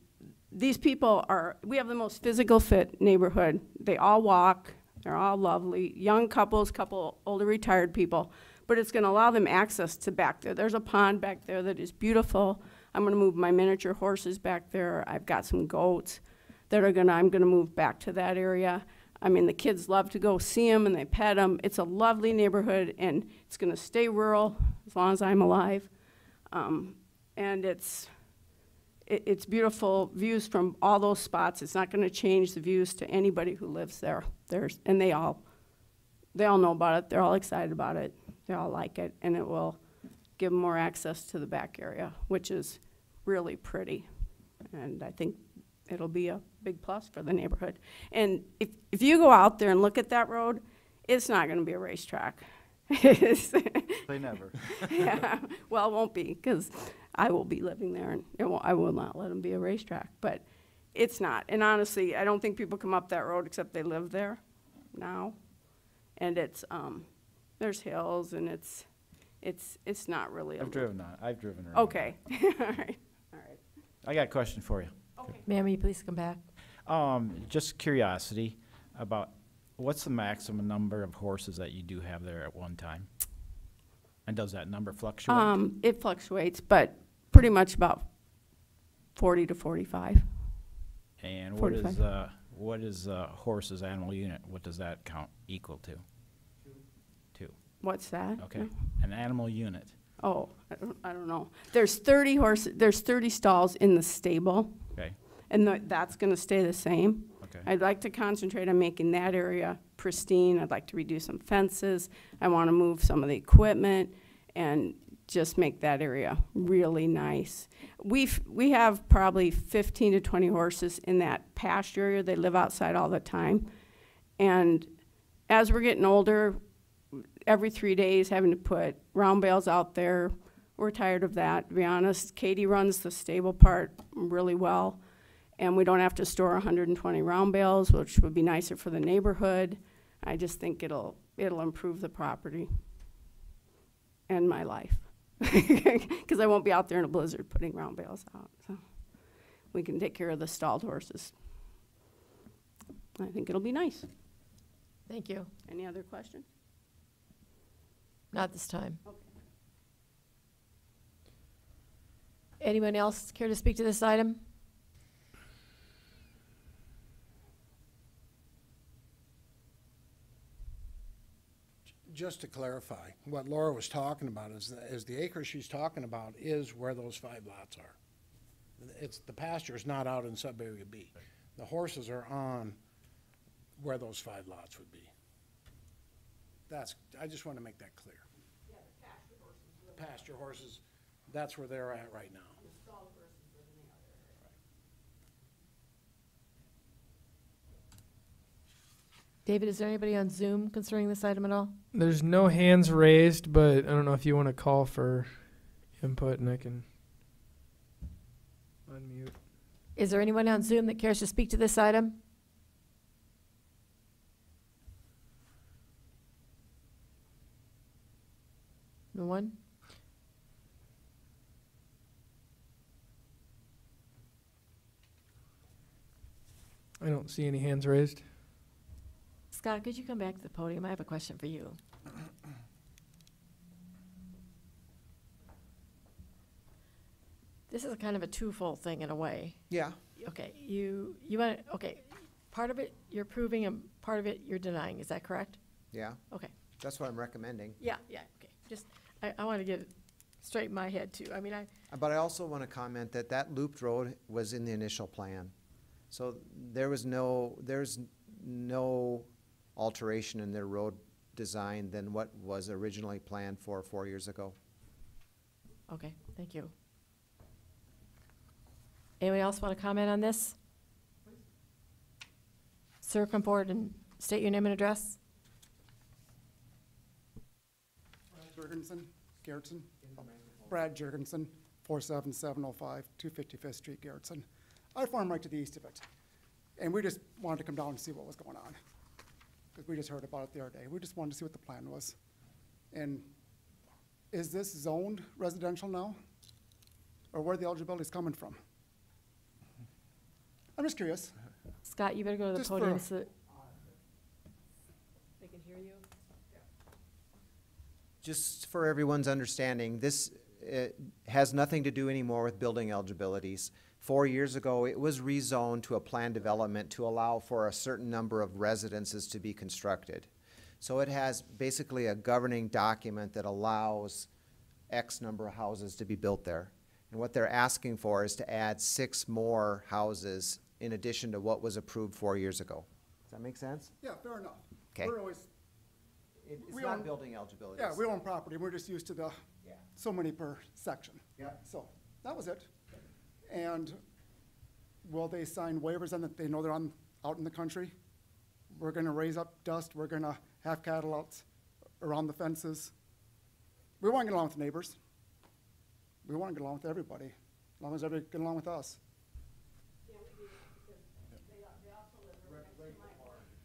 these people are, we have the most physical fit neighborhood. They all walk, they're all lovely, young couples, couple older retired people. But it's gonna allow them access to back there. There's a pond back there that is beautiful. I'm gonna move my miniature horses back there. I've got some goats that are gonna, I'm gonna move back to that area. I mean, the kids love to go see them and they pet them. It's a lovely neighborhood and it's gonna stay rural as long as I'm alive. Um, and it's, it, it's beautiful views from all those spots. It's not gonna change the views to anybody who lives there. There's, and they all, they all know about it. They're all excited about it. They all like it, and it will give more access to the back area, which is really pretty. And I think it'll be a big plus for the neighborhood. And if, if you go out there and look at that road, it's not gonna be a racetrack. It's- [laughs] They never. [laughs] yeah, well, it won't be, because I will be living there, and it won't, I will not let them be a racetrack, but it's not. And honestly, I don't think people come up that road except they live there now. And it's, um, there's hills, and it's, it's, it's not really a. I've driven on, I've driven around. Okay, [laughs] all right, all right. I got a question for you. Ma'am, will you please come back? Um, just curiosity about, what's the maximum number of horses that you do have there at one time? And does that number fluctuate? Um, it fluctuates, but pretty much about forty to forty-five. And what is, 45. uh, what is, uh, horses animal unit, what does that count equal to? Two. What's that? Okay, an animal unit. Oh, I don't, I don't know. There's thirty horses, there's thirty stalls in the stable. Okay. And tha- that's gonna stay the same. Okay. I'd like to concentrate on making that area pristine. I'd like to redo some fences. I wanna move some of the equipment and just make that area really nice. We've, we have probably fifteen to twenty horses in that pasture area. They live outside all the time. And as we're getting older, every three days having to put round bales out there. We're tired of that, to be honest. Katie runs the stable part really well, and we don't have to store hundred and twenty round bales, which would be nicer for the neighborhood. I just think it'll, it'll improve the property and my life. [laughs] Because I won't be out there in a blizzard putting round bales out, so. We can take care of the stalled horses. I think it'll be nice. Thank you. Any other questions? Not this time. Okay. Anyone else care to speak to this item? Just to clarify, what Laura was talking about is, the- is the acre she's talking about is where those five lots are. It's, the pasture is not out in sub-area B. The horses are on where those five lots would be. That's, I just want to make that clear. The pasture horses, that's where they're at right now. David, is there anybody on Zoom concerning this item at all? There's no hands raised, but I don't know if you want to call for input and I can unmute. Is there anyone on Zoom that cares to speak to this item? No one? I don't see any hands raised. Scott, could you come back to the podium? I have a question for you. This is kind of a twofold thing in a way. Yeah. Okay, you, you want, okay, part of it you're proving and part of it you're denying, is that correct? Yeah. Okay. That's what I'm recommending. Yeah, yeah, okay, just, I, I want to get it straight in my head too. I mean, I, But I also want to comment that that looped road was in the initial plan. So there was no, there's no alteration in their road design than what was originally planned for four years ago. okay, thank you. Anyone else want to comment on this? Sir, come forward and state your name and address. Jurgensen, Garretson. Brad Jurgensen, four seven seven oh five, two fifty-fifth Street, Garretson. I farm right to the east of it. And we just wanted to come down and see what was going on. Because we just heard about it the other day. We just wanted to see what the plan was. And is this zoned residential now? Or where the eligibility is coming from? I'm just curious. Scott, you better go to the Just for- podium so that they can hear you. Just for everyone's understanding, this uh, has nothing to do anymore with building eligibilities. Four years ago, it was rezoned to a planned development to allow for a certain number of residences to be constructed. So it has basically a governing document that allows X number of houses to be built there. And what they're asking for is to add six more houses in addition to what was approved four years ago. Does that make sense? Yeah, fair enough. Okay. We're always. It- It's we not own- building eligibility. Yeah, we own property, we're just used to the, Yeah. so many per section. Yeah. So, that was it. And will they sign waivers and that they know they're on, out in the country? We're gonna raise up dust, we're gonna have cattle out around the fences. We wanna get along with the neighbors. We wanna get along with everybody, as long as everybody get along with us.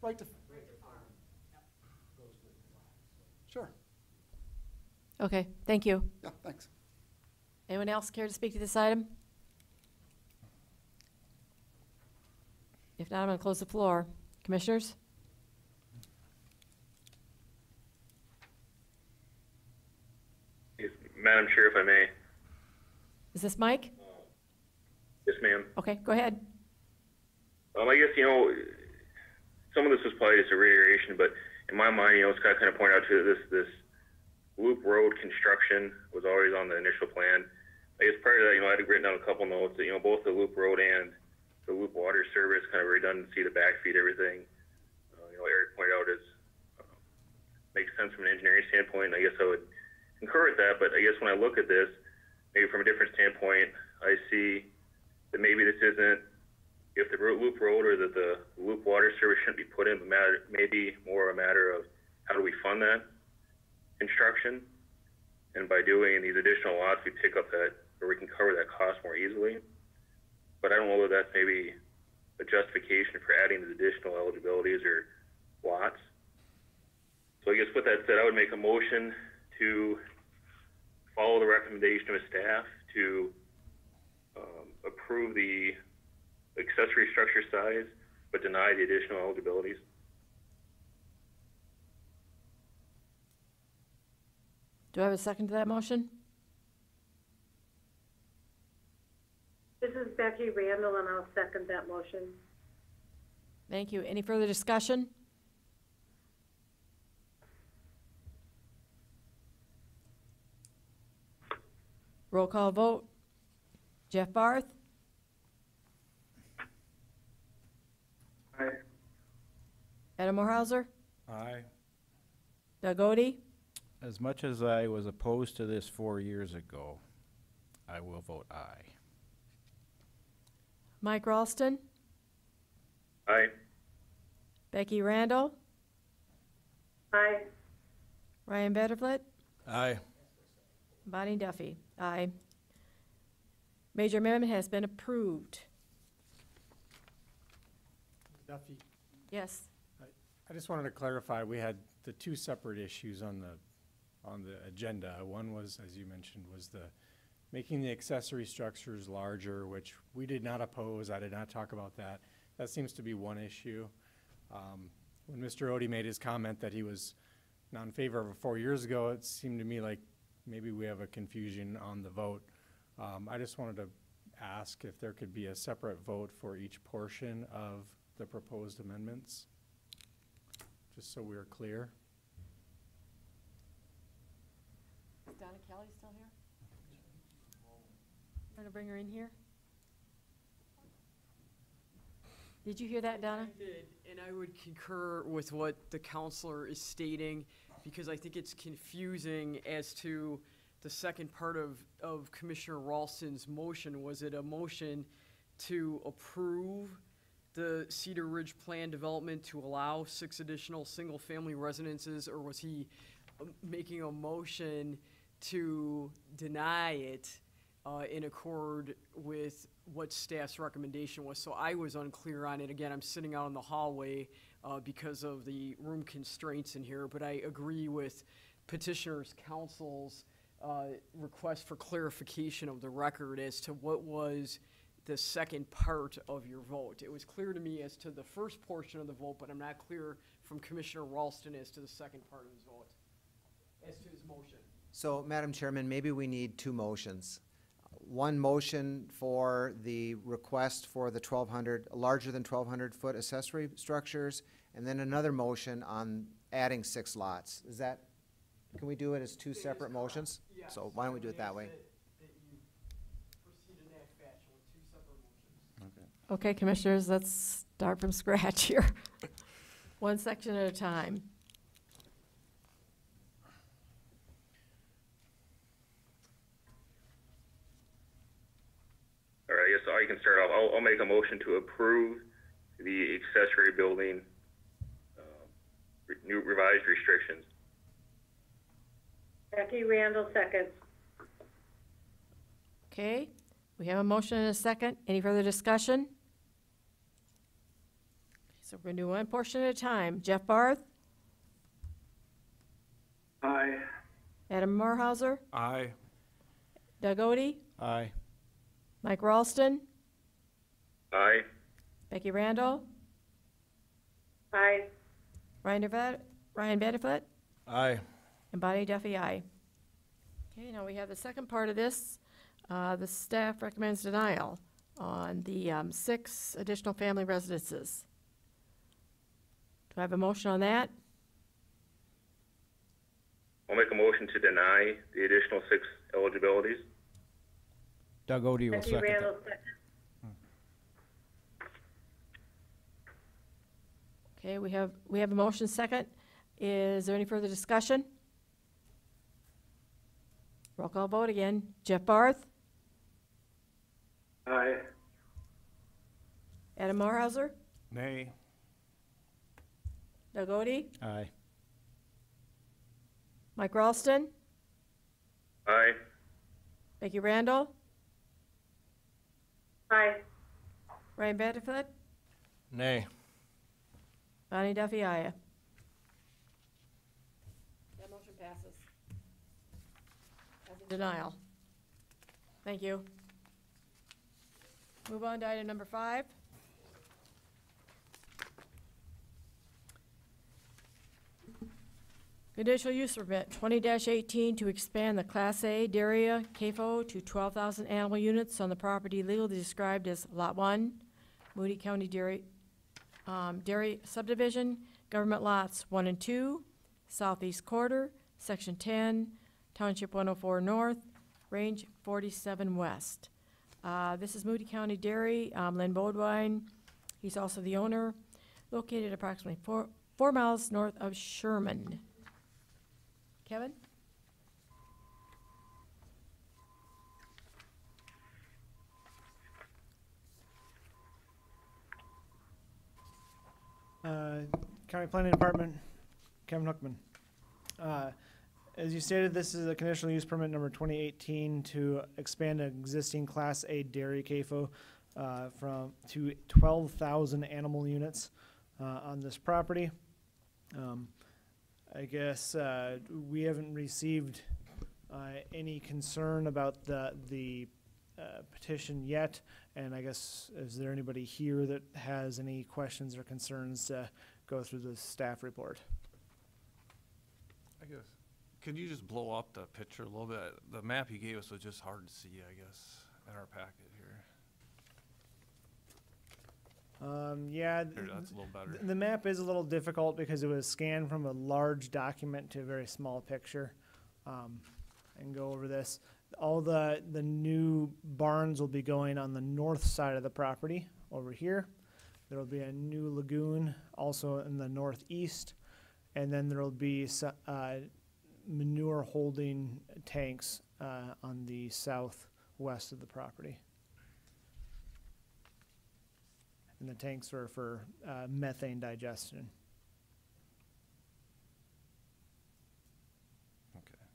Right to. Sure, Okay, thank you. yeah, thanks. Anyone else care to speak to this item? If not, I'm going to close the floor. Commissioners? Madam Chair, if I may. Is this Mike? Yes, ma'am. Okay, go ahead. Um, I guess, you know, some of this was probably just a reiteration, but in my mind, you know, Scott kind of pointed out too, this, this loop road construction was always on the initial plan. I guess prior to that, you know, I had written down a couple notes that, you know, both the loop road and the loop water service kind of redundancy, the backfeed, everything. Uh, you know, Eric pointed out is, uh, makes sense from an engineering standpoint, I guess I would concur with that, but I guess when I look at this, maybe from a different standpoint, I see that maybe this isn't if the loop road or that the loop water service shouldn't be put in, but maybe more a matter of how do we fund that construction? And by doing these additional lots, we pick up that, or we can cover that cost more easily. But I don't know whether that's maybe a justification for adding the additional eligibilities or lots. So I guess with that said, I would make a motion to follow the recommendation of staff to um, approve the accessory structure size, but deny the additional eligibilities. Do I have a second to that motion? This is Becky Randall, and I'll second that motion. Thank you. Any further discussion? Roll call vote. Jeff Barth? Aye. Adam Mohrhauser? Aye. Doug Odie? As much as I was opposed to this four years ago, I will vote aye. Mike Ralston? Aye. Becky Randall? Aye. Ryan Vandervliet? Aye. Bonnie Duffy? Aye. Major amendment has been approved. Duffy, Yes. I just wanted to clarify, we had the two separate issues on the, on the agenda. One was, as you mentioned, was the making the accessory structures larger, which we did not oppose. I did not talk about that. That seems to be one issue. Um, When Mr. Odie made his comment that he was not in favor of it four years ago, it seemed to me like maybe we have a confusion on the vote. Um, I just wanted to ask if there could be a separate vote for each portion of the proposed amendments, just so we're clear. Is Donna Kelly still here? Trying to bring her in here? Did you hear that, Donna? I did, and I would concur with what the counselor is stating, because I think it's confusing as to the second part of, of Commissioner Ralston's motion. Was it a motion to approve the Cedar Ridge Plan development to allow six additional single-family residences, or was he um, making a motion to deny it uh, in accord with what staff's recommendation was? So I was unclear on it. Again, I'm sitting out in the hallway uh, because of the room constraints in here, but I agree with petitioner's counsel's uh, request for clarification of the record as to what was the second part of your vote. It was clear to me as to the first portion of the vote, but I'm not clear from Commissioner Ralston as to the second part of his vote, as to his motion. So, Madam Chairman, maybe we need two motions. One motion for the request for the twelve hundred, larger than twelve hundred foot accessory structures, and then another motion on adding six lots. Is that, can we do it as two separate motions? So why don't we do it that way? Proceed in that fashion with two separate motions. Okay, commissioners, let's start from [laughs] scratch here. One section at a time. All right, I guess I can start off. I'll, I'll make a motion to approve the accessory building, um, re- new revised restrictions. Becky Randall seconds. Okay, we have a motion and a second. Any further discussion? So we're gonna do one portion at a time. Jeff Barth, Aye. Adam Mohrhauser, Aye. Doug Odie, Aye. Mike Ralston, Aye. Becky Randall, Aye. Ryan Devet, Ryan Vandervliet, Aye. and Bonnie Duffy, aye. Okay, now we have the second part of this. Uh, the staff recommends denial on the, um, six additional family residences. Do I have a motion on that? I'll make a motion to deny the additional six eligibilities. Doug Odie will Becky second Randall that. seconds. Okay, we have, we have a motion second. Is there any further discussion? Roll call vote again. Jeff Barth, Aye. Adam Mohrhauser, Nay. Doug Odie, Aye. Mike Ralston, Aye. Becky Randall, Aye. Ryan Vandervliet, Nay. Bonnie Duffy, aye. That motion passes. As denial. Thank you. Move on to item number five. Conditional use permit twenty eighteen to expand the Class A dairy CAFO to twelve thousand animal units on the property legally described as Lot One, Moody County Dairy, um, Dairy subdivision, government lots one and two, southeast quarter, section ten, township one oh four north, range forty-seven west. Uh, this is Moody County Dairy, um, Lynn Boadwine, he's also the owner, located approximately four, four miles north of Sherman. Kevin? Uh, County Planning Department, Kevin Hoekman. Uh, As you stated, this is a conditional use permit number 2018 to expand an existing Class A dairy CAFO uh, from, to 12,000 animal units uh, on this property. Um, I guess uh, we haven't received uh, any concern about the, the petition yet. And I guess, is there anybody here that has any questions or concerns to go through the staff report? I guess, could you just blow up the picture a little bit? The map you gave us was just hard to see, I guess, in our packet here. Um, yeah. There, that's a little better. th- The map is a little difficult because it was scanned from a large document to a very small picture. Um, and go over this. All the, the new barns will be going on the north side of the property over here. There will be a new lagoon also in the northeast. And then there will be uh, manure holding tanks uh, on the southwest of the property. and the tanks are for uh, methane digestion. Okay.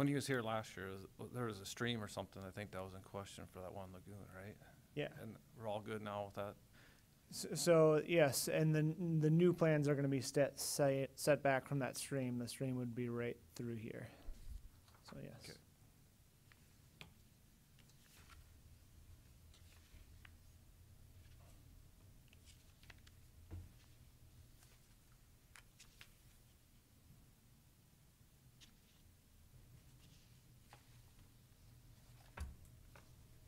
When he was here last year, was- there was a stream or something, I think that was in question for that one lagoon, right? Yeah. And we're all good now with that? S- So, yes, and then the new plans are gonna be set, set, set back from that stream. The stream would be right through here. So, yes.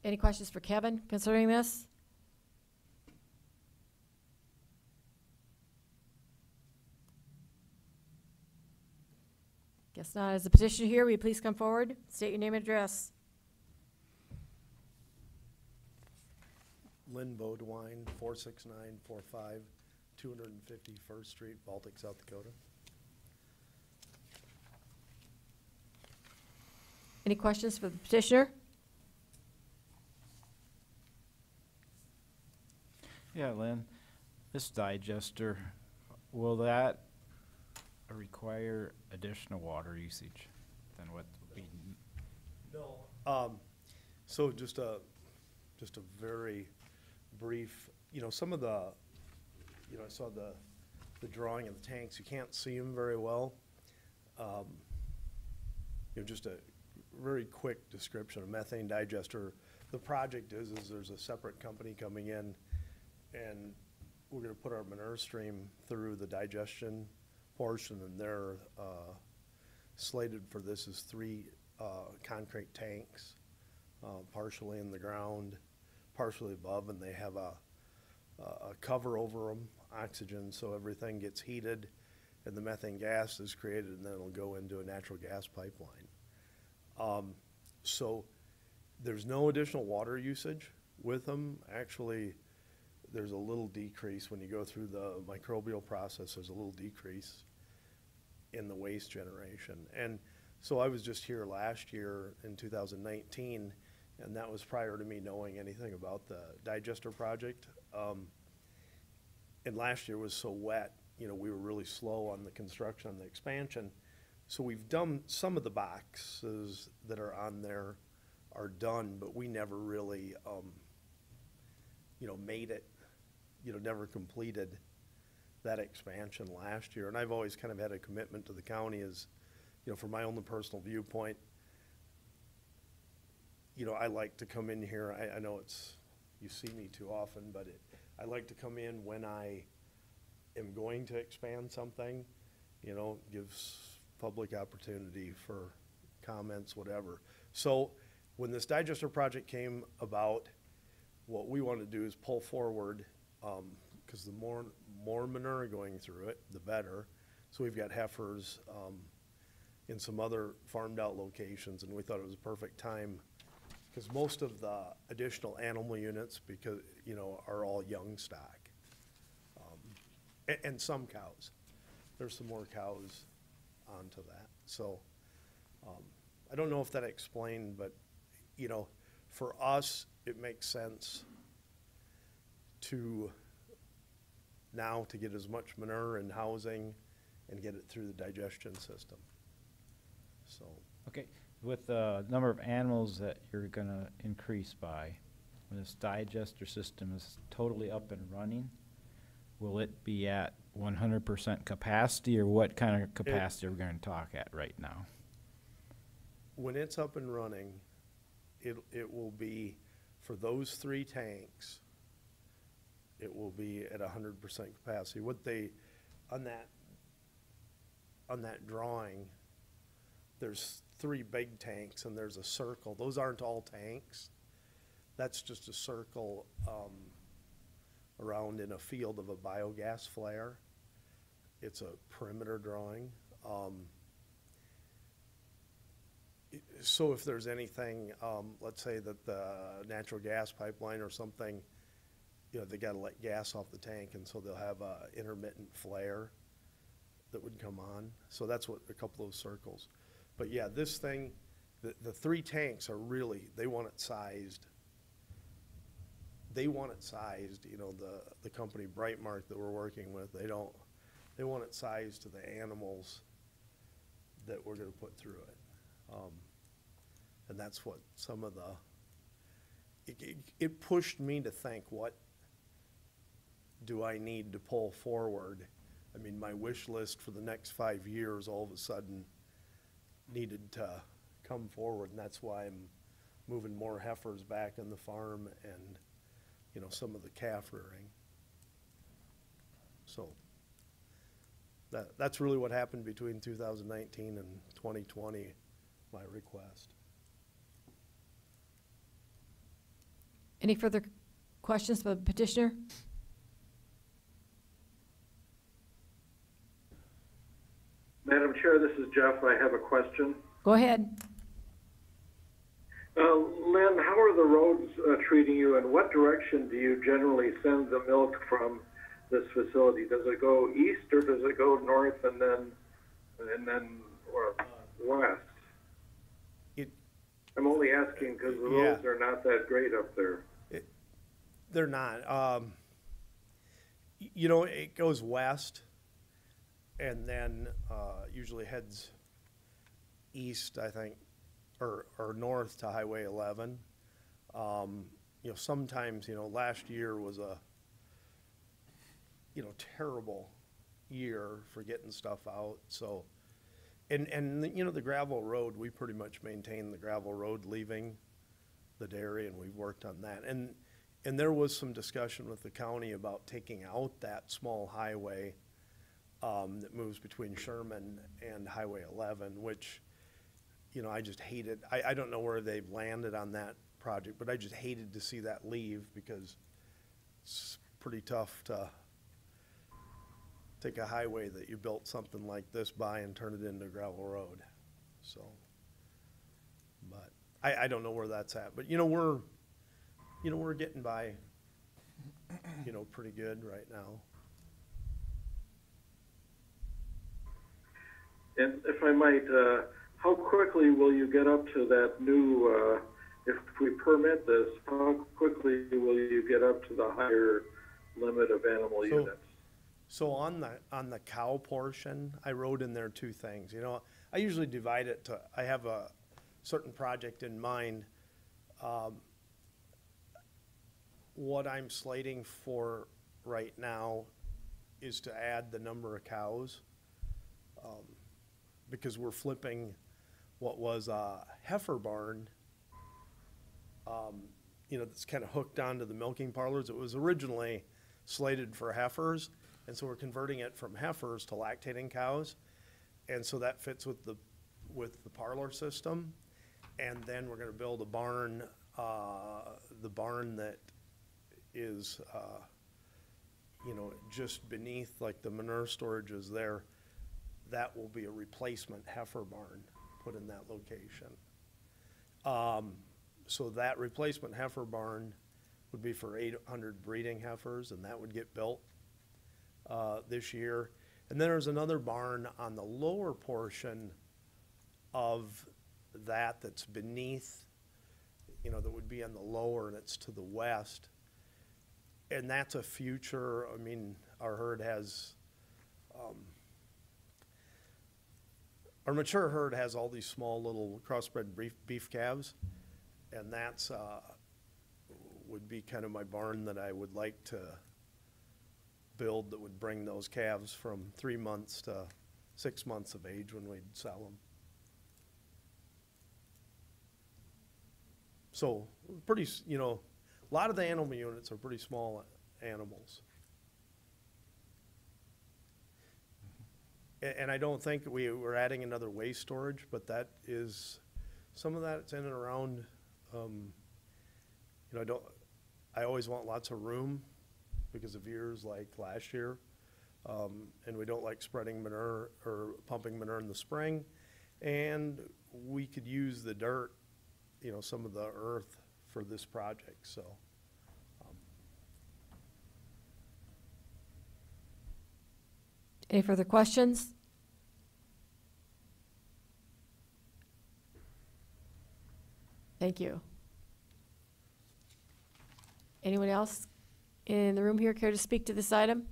Any questions for Kevin concerning this? Guess not. As a petitioner here, will you please come forward? State your name and address. Lynn Boadwine, four six nine four five, two hundred and fifty First Street, Baltic, South Dakota. Any questions for the petitioner? Yeah, Lynn, this digester, will that require additional water usage than what we? No. Um, so just a, just a very brief, you know, some of the, you know, I saw the, the drawing of the tanks, you can't see them very well. Um, You know, just a very quick description of methane digester. The project is, is there's a separate company coming in and we're gonna put our manure stream through the digestion portion and they're, uh, slated for this is three, uh, concrete tanks, uh, partially in the ground, partially above, and they have a, a cover over them, oxygen, so everything gets heated and the methane gas is created and then it'll go into a natural gas pipeline. Um, so there's no additional water usage with them. Actually, there's a little decrease when you go through the microbial process, there's a little decrease in the waste generation. And so I was just here last year in 2019, and that was prior to me knowing anything about the digester project. Um, and last year was so wet, you know, we were really slow on the construction, on the expansion. So we've done, some of the boxes that are on there are done, but we never really, um, you know, made it, you know, never completed that expansion last year. And I've always kind of had a commitment to the county as, you know, from my own personal viewpoint, you know, I like to come in here, I, I know it's, you see me too often, but it, I like to come in when I am going to expand something, you know, gives public opportunity for comments, whatever. So when this digester project came about, what we want to do is pull forward, um, cause the more, more manure going through it, the better. So we've got heifers, um, in some other farmed out locations, and we thought it was a perfect time because most of the additional animal units, because, you know, are all young stock. Um, a- And, some cows. There's some more cows onto that. So, um, I don't know if that explained, but, you know, for us, it makes sense to now to get as much manure and housing and get it through the digestion system. So, Okay, with the number of animals that you're gonna increase by, when this digester system is totally up and running, will it be at one hundred percent capacity, or what kind of capacity are we gonna talk at right now? when it's up and running, it, it will be, for those three tanks, it will be at hundred percent capacity. What they, on that, on that drawing, there's three big tanks and there's a circle. Those aren't all tanks. That's just a circle, um, around in a field of a biogas flare. It's a perimeter drawing. Um, so if there's anything, um, let's say that the natural gas pipeline or something, you know, they gotta let gas off the tank, and so they'll have a intermittent flare that would come on. So that's what, a couple of circles. But yeah, this thing, the, the three tanks are really, they want it sized they want it sized, you know, the, the company Brightmark that we're working with, they don't, they want it sized to the animals that we're gonna put through it. Um, and that's what some of the, it, it, it pushed me to think, what do I need to pull forward? I mean, my wish list for the next five years all of a sudden needed to come forward, and that's why I'm moving more heifers back in the farm and, you know, some of the calf rearing. So, that, that's really what happened between two thousand nineteen and twenty twenty, my request. Any further questions for the petitioner? Madam Chair, this is Jeff. I have a question. Go ahead. Uh, Lynn, how are the roads uh, treating you, and what direction do you generally send the milk from this facility? Does it go east or does it go north and then and then or west? It- I'm only asking because the Yeah. roads are not that great up there. They're not. Um, you know, it goes west and then uh, usually heads east, I think, or, or north to Highway 11. Um, you know, sometimes, you know, last year was a, you know, terrible year for getting stuff out. So, and, and, you know, the gravel road, we pretty much maintain the gravel road leaving the dairy, and we've worked on that. And, and there was some discussion with the county about taking out that small highway um, that moves between Sherman and Highway eleven, which, you know, I just hated, I, I don't know where they've landed on that project, but I just hated to see that leave because it's pretty tough to take a highway that you built something like this by and turn it into gravel road, so. But I, I don't know where that's at, but you know, we're, you know, we're getting by, you know, pretty good right now. And if I might, uh, how quickly will you get up to that new, uh, if we permit this, how quickly will you get up to the higher limit of animal So- units? So on the, on the cow portion, I wrote in there two things, you know, I usually divide it to, I have a certain project in mind. Um, What I'm slating for right now is to add the number of cows. um, Because we're flipping what was a heifer barn, um, you know, that's kind of hooked onto the milking parlors. It was originally slated for heifers, and so we're converting it from heifers to lactating cows. And so that fits with the, with the parlor system. And then we're gonna build a barn, uh, the barn that is, uh, you know, just beneath, like the manure storage is there. That will be a replacement heifer barn put in that location. Um, so that replacement heifer barn would be for eight hundred breeding heifers, and that would get built, uh, this year. And then there's another barn on the lower portion of that that's beneath, you know, that would be on the lower and it's to the west. And that's a future, I mean, our herd has, um, our mature herd has all these small little crossbred beef, beef calves. And that's, uh, would be kind of my barn that I would like to build that would bring those calves from three months to six months of age when we'd sell them. So, pretty, you know, a lot of the animal units are pretty small animals. A- And I don't think we, we're adding another waste storage, but that is, some of that's in and around, um, you know, I don't, I always want lots of room because of years like last year. Um, and we don't like spreading manure or pumping manure in the spring. And we could use the dirt, you know, some of the earth for this project, so. Any further questions? Thank you. Anyone else in the room here care to speak to this item?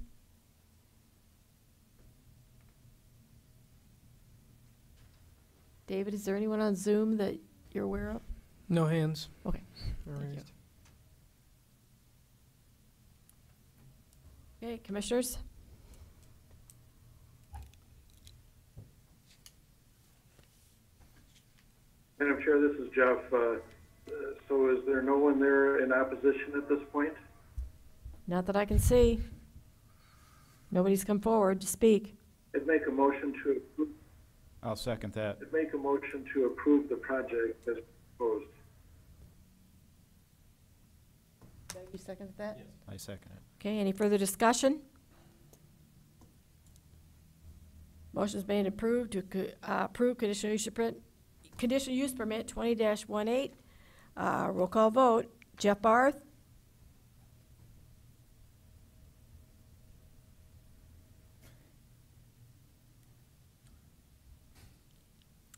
David, is there anyone on Zoom that you're aware of? No hands. Okay. Okay, commissioners? Madam Chair, this is Jeff. Uh, uh, So is there no one there in opposition at this point? Not that I can see. Nobody's come forward to speak. I'd make a motion to, approve- I'll second that. I'd make a motion to approve the project as proposed. You second that? I second it. Okay, any further discussion? Motion's made and approved to uh, approve conditional use permit, conditional use permit twenty dash one eight. Uh, roll call vote. Jeff Barth?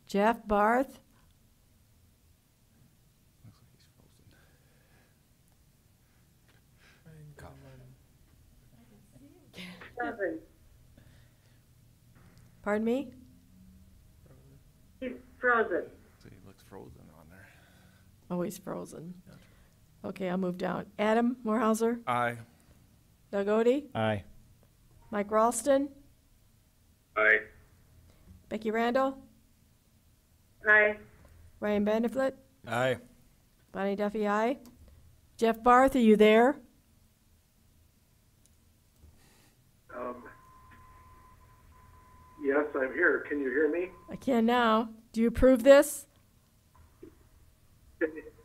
Jeff Barth? Pardon me? He's frozen. See, it looks frozen on there. Oh, he's frozen. Okay, I'll move down. Adam Mohrhauser? Aye. Doug Odie? Aye. Mike Ralston? Aye. Becky Randall? Aye. Ryan Beneflit? Aye. Bonnie Duffy, aye. Jeff Barth, are you there? Um, Yes, I'm here. Can you hear me? I can now. Do you approve this?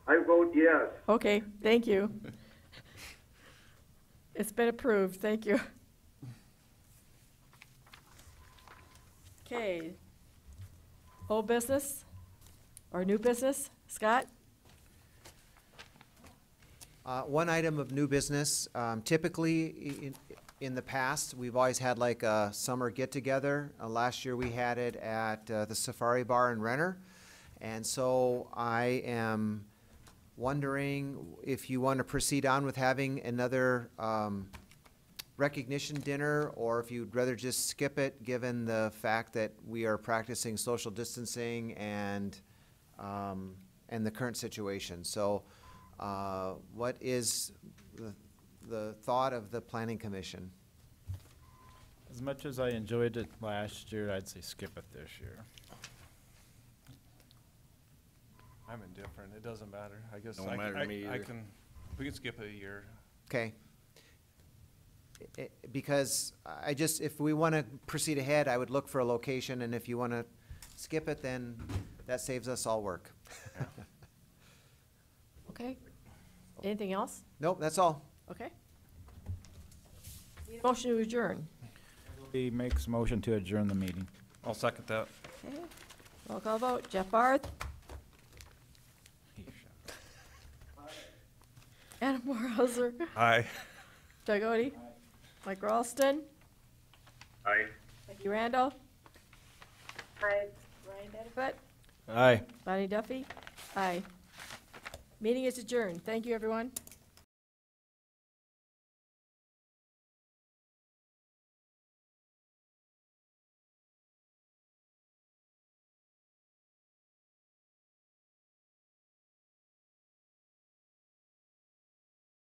I vote yes. Okay, thank you. It's been approved, thank you. Okay. Old business or new business? Scott? Uh, One item of new business, um, typically, in, in the past, we've always had like a summer get-together. Uh, Last year, we had it at uh, the Safari Bar in Renner. And so I am wondering if you want to proceed on with having another um, recognition dinner, or if you'd rather just skip it, given the fact that we are practicing social distancing and, um, and the current situation. So, uh, what is the, the thought of the planning commission? As much as I enjoyed it last year, I'd say skip it this year. I'm indifferent. It doesn't matter. I guess Don't I, matter can- to me I, I either. can, we can skip it a year. Okay. I- I- Because I just, if we want to proceed ahead, I would look for a location, and if you want to skip it, then that saves us all work. [laughs] Okay. Anything else? Nope, that's all. Okay. Need a Motion to adjourn. He makes motion to adjourn the meeting. I'll second that. Okay. Roll call vote. Jeff Barth? [laughs] Adam Mohrhauser? Aye. Doug Odie? Mike Ralston? Aye. Becky Randall? Aye. Ryan Benefit? Aye. Bonnie Duffy? Aye. Meeting is adjourned. Thank you, everyone.